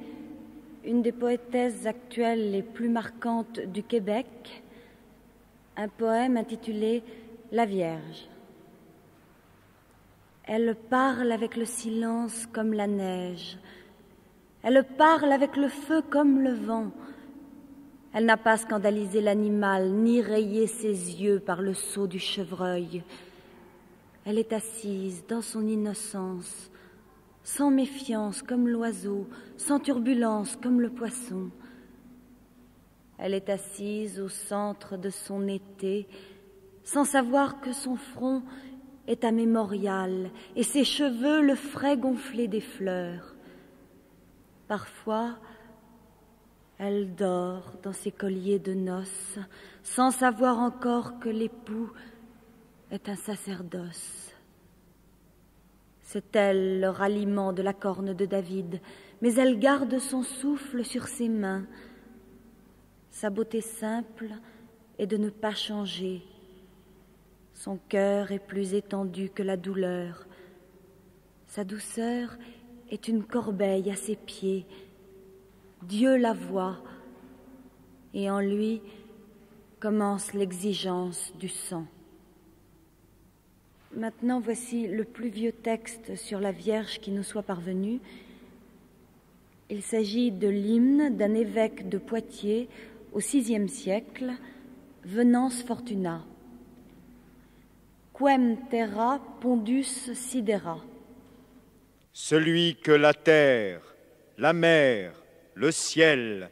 une des poétesses actuelles les plus marquantes du Québec, un poème intitulé La Vierge. Elle parle avec le silence comme la neige. Elle parle avec le feu comme le vent. Elle n'a pas scandalisé l'animal, ni rayé ses yeux par le saut du chevreuil. Elle est assise dans son innocence, sans méfiance comme l'oiseau, sans turbulence comme le poisson. Elle est assise au centre de son été, sans savoir que son front est un mémorial et ses cheveux le frais gonflé des fleurs. Parfois, elle dort dans ses colliers de noces, sans savoir encore que l'époux est un sacerdoce. C'est elle le ralliement de la corne de David, mais elle garde son souffle sur ses mains. Sa beauté simple est de ne pas changer. Son cœur est plus étendu que la douleur. Sa douceur est une corbeille à ses pieds. Dieu la voit, et en lui commence l'exigence du sang. Maintenant, voici le plus vieux texte sur la Vierge qui nous soit parvenu. Il s'agit de l'hymne d'un évêque de Poitiers au VIe siècle, Venance Fortuna. Quem terra pondus sidera. Celui que la terre, la mer, le ciel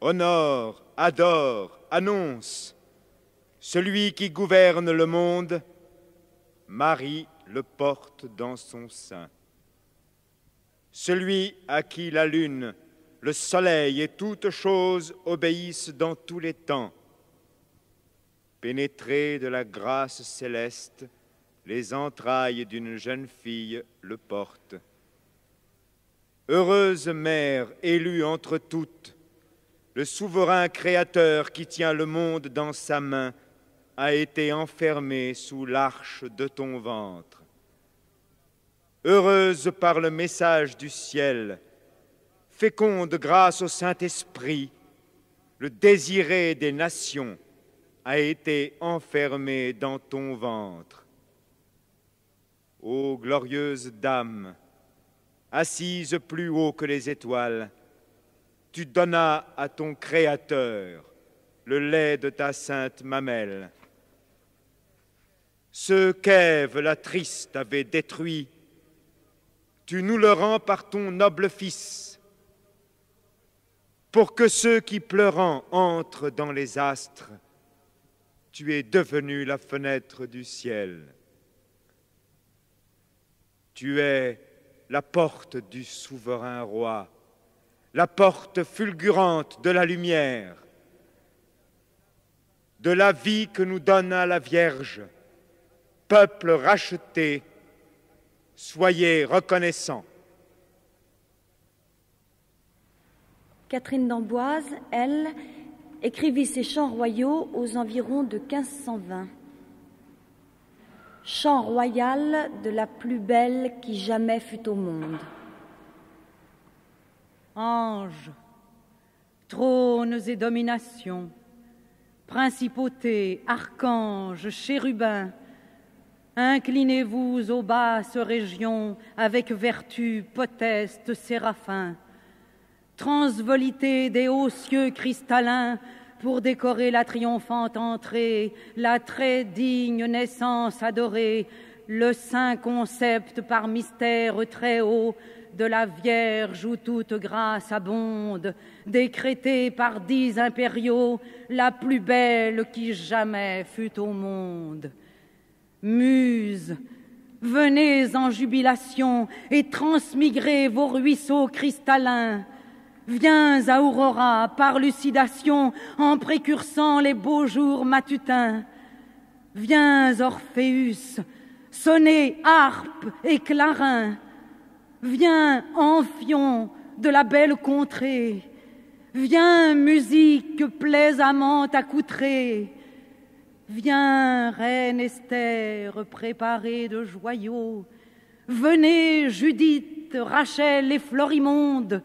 honore, adore, annonce, celui qui gouverne le monde, Marie le porte dans son sein. Celui à qui la lune, le soleil et toutes choses obéissent dans tous les temps. Pénétré de la grâce céleste, les entrailles d'une jeune fille le portent. Heureuse mère élue entre toutes, le souverain créateur qui tient le monde dans sa main, a été enfermée sous l'arche de ton ventre. Heureuse par le message du ciel, féconde grâce au Saint-Esprit, le désiré des nations a été enfermé dans ton ventre. Ô glorieuse dame, assise plus haut que les étoiles, tu donnas à ton Créateur le lait de ta sainte mamelle. Ce qu'Ève la triste avait détruit, tu nous le rends par ton noble Fils, pour que ceux qui pleurant entrent dans les astres, tu es devenu la fenêtre du ciel. Tu es la porte du souverain roi, la porte fulgurante de la lumière, de la vie que nous donna la Vierge peuple racheté, soyez reconnaissants. Catherine d'Amboise, elle, écrivit ses chants royaux aux environs de 1520. Chant royal de la plus belle qui jamais fut au monde. Anges, trônes et dominations, principautés, archanges, chérubins, Inclinez-vous aux basses régions avec vertu poteste séraphin, transvolité des hauts cieux cristallins pour décorer la triomphante entrée, la très digne naissance adorée, le saint concept par mystère très haut de la Vierge où toute grâce abonde, décrétée par dix impériaux, la plus belle qui jamais fut au monde. Muses, venez en jubilation et transmigrez vos ruisseaux cristallins. Viens à Aurora par lucidation en précursant les beaux jours matutins. Viens Orpheus, sonnez harpe et clarin. Viens Amphion de la belle contrée. Viens musique plaisamment accoutrée. Viens, reine Esther, préparée de joyaux. Venez, Judith, Rachel et Florimonde,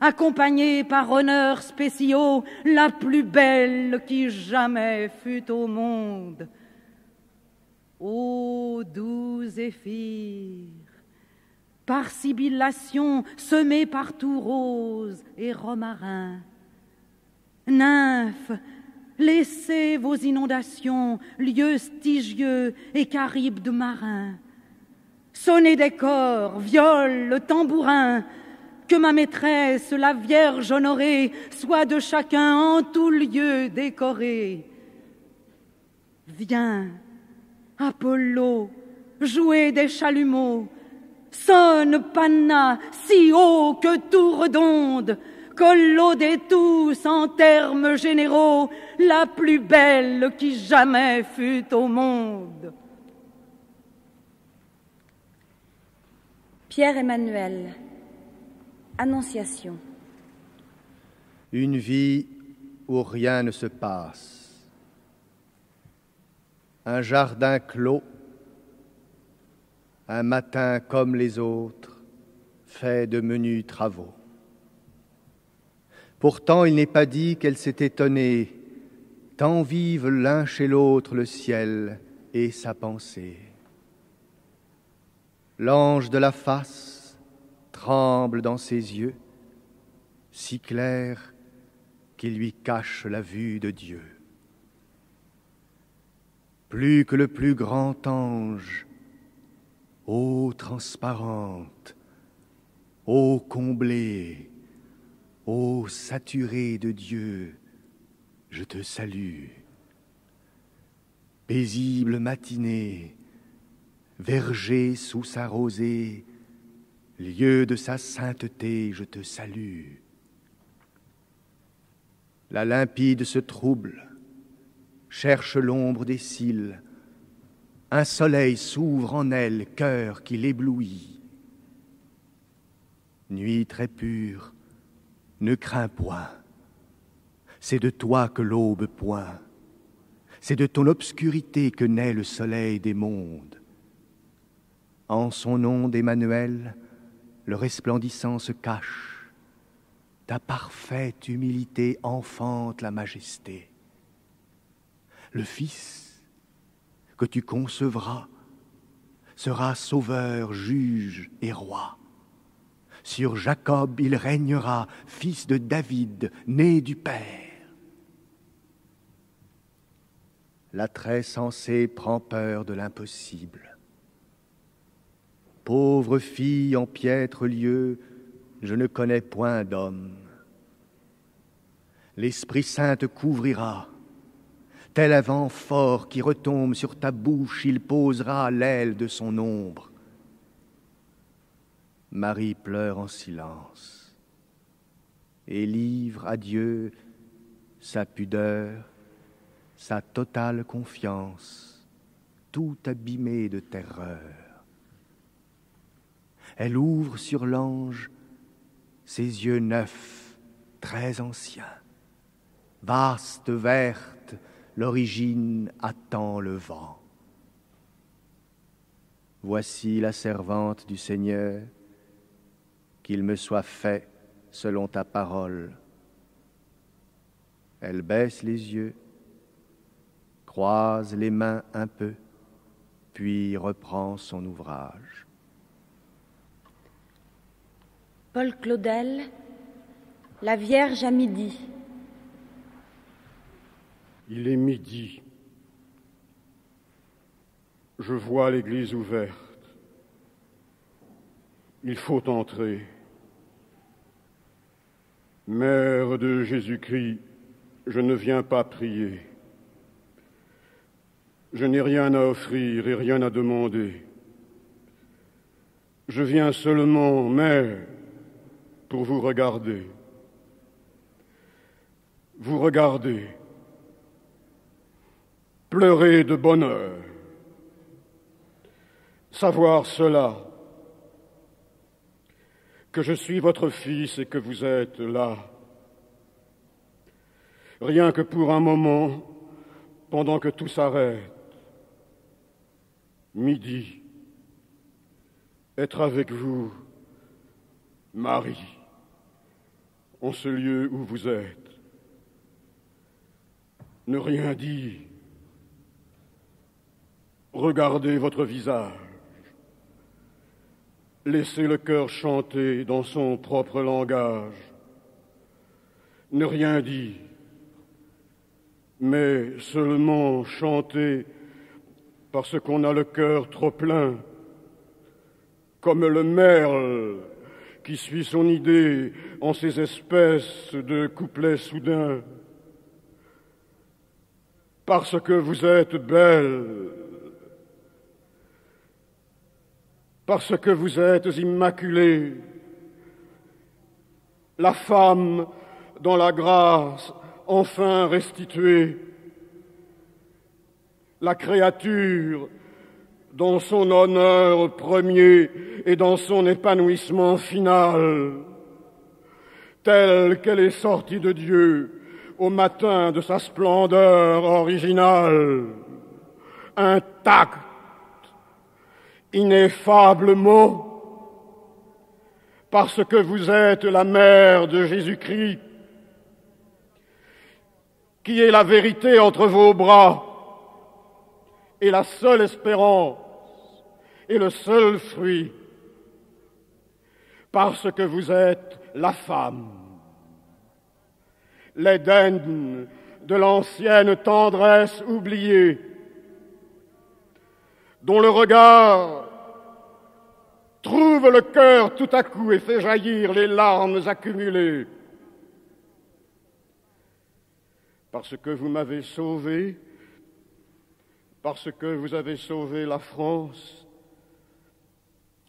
accompagnée par honneurs spéciaux, la plus belle qui jamais fut au monde. Ô doux zéphyr, par sibyllation semée partout rose et romarin, nymphes, laissez vos inondations, lieux stigieux et caribes de marins. Sonnez des corps, viol, tambourin, que ma maîtresse, la Vierge honorée, soit de chacun en tout lieu décorée. Viens, Apollo, jouez des chalumeaux, sonne Panna si haut que tout redonde, des tous en termes généraux, la plus belle qui jamais fut au monde. Pierre Emmanuel, Annonciation. Une vie où rien ne se passe. Un jardin clos, un matin comme les autres, fait de menus travaux. Pourtant il n'est pas dit qu'elle s'est étonnée, tant vivent l'un chez l'autre le ciel et sa pensée. L'ange de la face tremble dans ses yeux, si clair qu'il lui cache la vue de Dieu. Plus que le plus grand ange, ô transparente, ô comblée, Ô saturé de Dieu, je te salue. Paisible matinée, verger sous sa rosée, lieu de sa sainteté, je te salue. La limpide se trouble, cherche l'ombre des cils, un soleil s'ouvre en elle, cœur qui l'éblouit. Nuit très pure, ne crains point, c'est de toi que l'aube pointe, c'est de ton obscurité que naît le soleil des mondes. En son nom d'Emmanuel, le resplendissant se cache, ta parfaite humilité enfante la majesté. Le Fils que tu concevras sera sauveur, juge et roi. Sur Jacob il régnera, fils de David, né du Père. L'attrait sensé prend peur de l'impossible. Pauvre fille en piètre lieu, je ne connais point d'homme. L'Esprit Saint te couvrira. Tel un vent fort qui retombe sur ta bouche, il posera l'aile de son ombre. Marie pleure en silence et livre à Dieu sa pudeur, sa totale confiance, tout abîmée de terreur. Elle ouvre sur l'ange ses yeux neufs, très anciens, vaste, verte, l'origine attend le vent. Voici la servante du Seigneur, qu'il me soit fait selon ta parole. Elle baisse les yeux, croise les mains un peu, puis reprend son ouvrage. Paul Claudel, La Vierge à midi. Il est midi. Je vois l'église ouverte. Il faut entrer. Mère de Jésus-Christ, je ne viens pas prier. Je n'ai rien à offrir et rien à demander. Je viens seulement, Mère, pour vous regarder. Vous regarder, pleurer de bonheur, savoir cela, que je suis votre fils et que vous êtes là. Rien que pour un moment, pendant que tout s'arrête. Midi, être avec vous, Marie, en ce lieu où vous êtes, ne rien dire. Regardez votre visage. Laissez le cœur chanter dans son propre langage. Ne rien dire, mais seulement chanter parce qu'on a le cœur trop plein, comme le merle qui suit son idée en ces espèces de couplets soudains. Parce que vous êtes belle, parce que vous êtes immaculée, la femme dans la grâce enfin restituée, la créature dans son honneur premier et dans son épanouissement final, telle qu'elle est sortie de Dieu au matin de sa splendeur originale, intacte, ineffablement, parce que vous êtes la mère de Jésus-Christ, qui est la vérité entre vos bras et la seule espérance et le seul fruit, parce que vous êtes la femme, l'Éden de l'ancienne tendresse oubliée, dont le regard trouve le cœur tout à coup et fait jaillir les larmes accumulées. Parce que vous m'avez sauvé, parce que vous avez sauvé la France,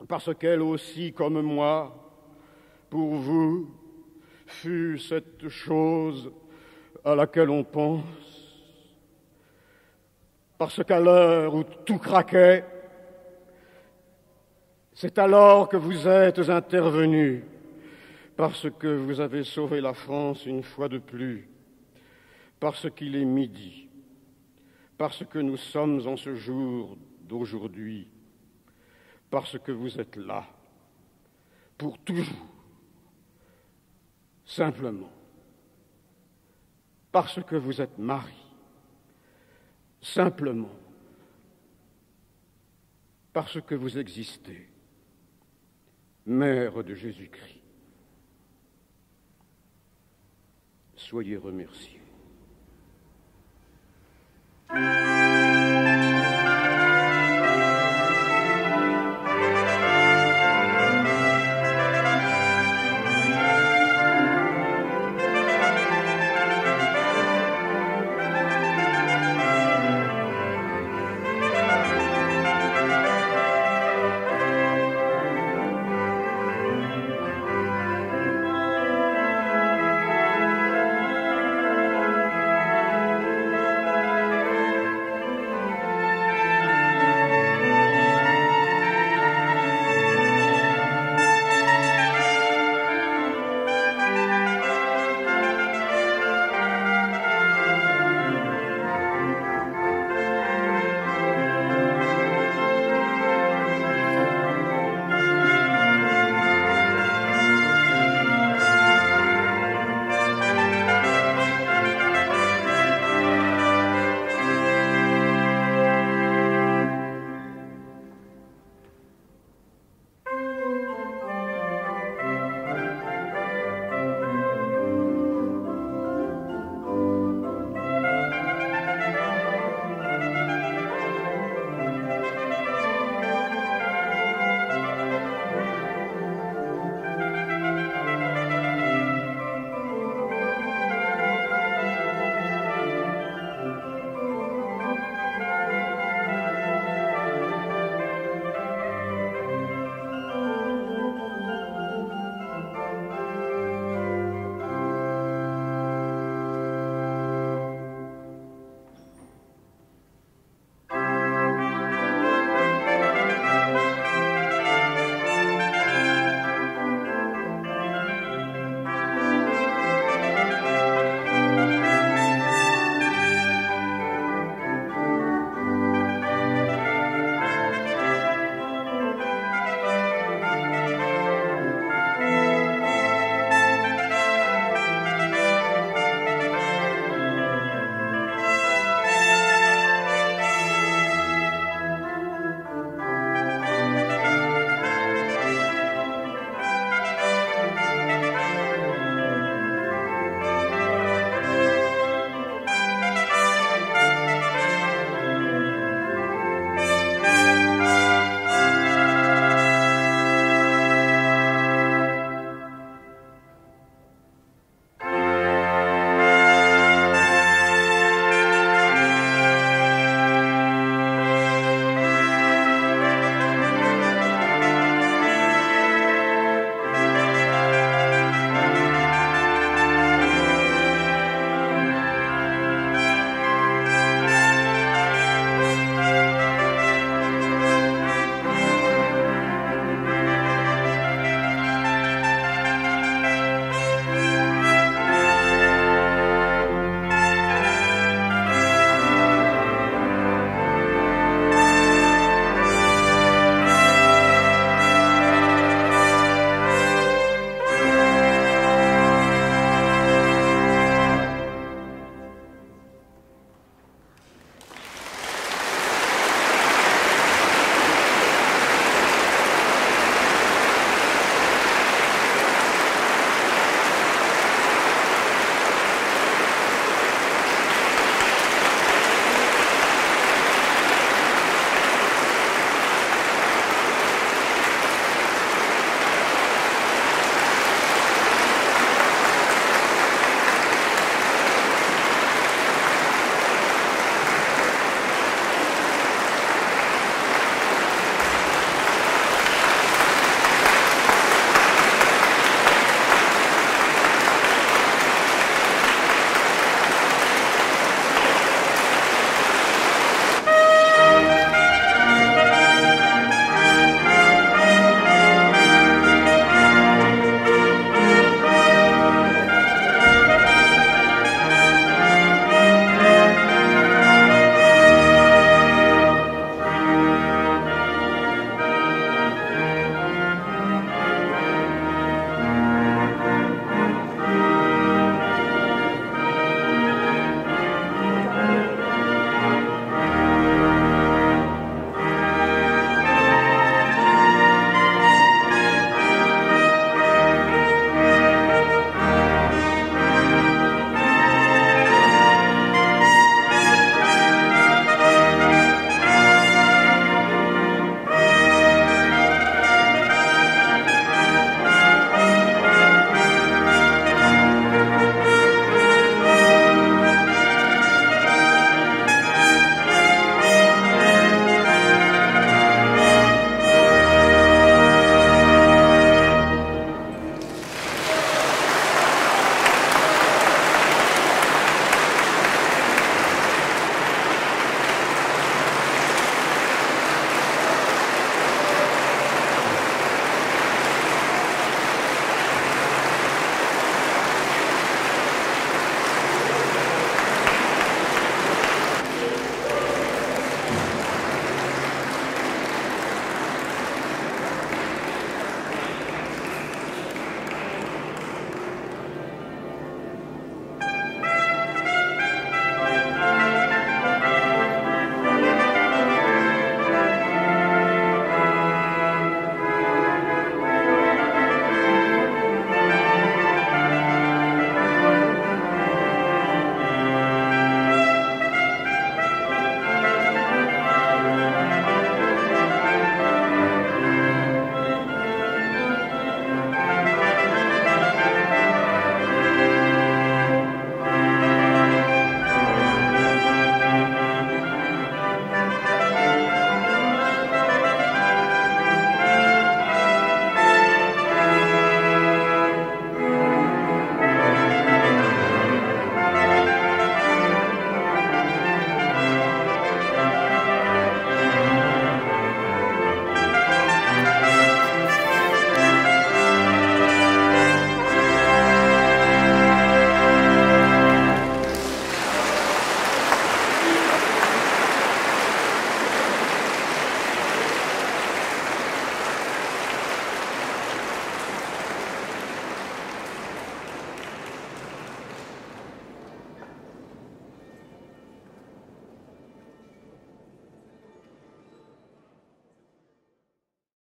parce qu'elle aussi, comme moi, pour vous, fut cette chose à laquelle on pense, parce qu'à l'heure où tout craquait, c'est alors que vous êtes intervenu, parce que vous avez sauvé la France une fois de plus, parce qu'il est midi, parce que nous sommes en ce jour d'aujourd'hui, parce que vous êtes là, pour toujours, simplement, parce que vous êtes Marie, simplement, parce que vous existez, Mère de Jésus-Christ, soyez remerciés.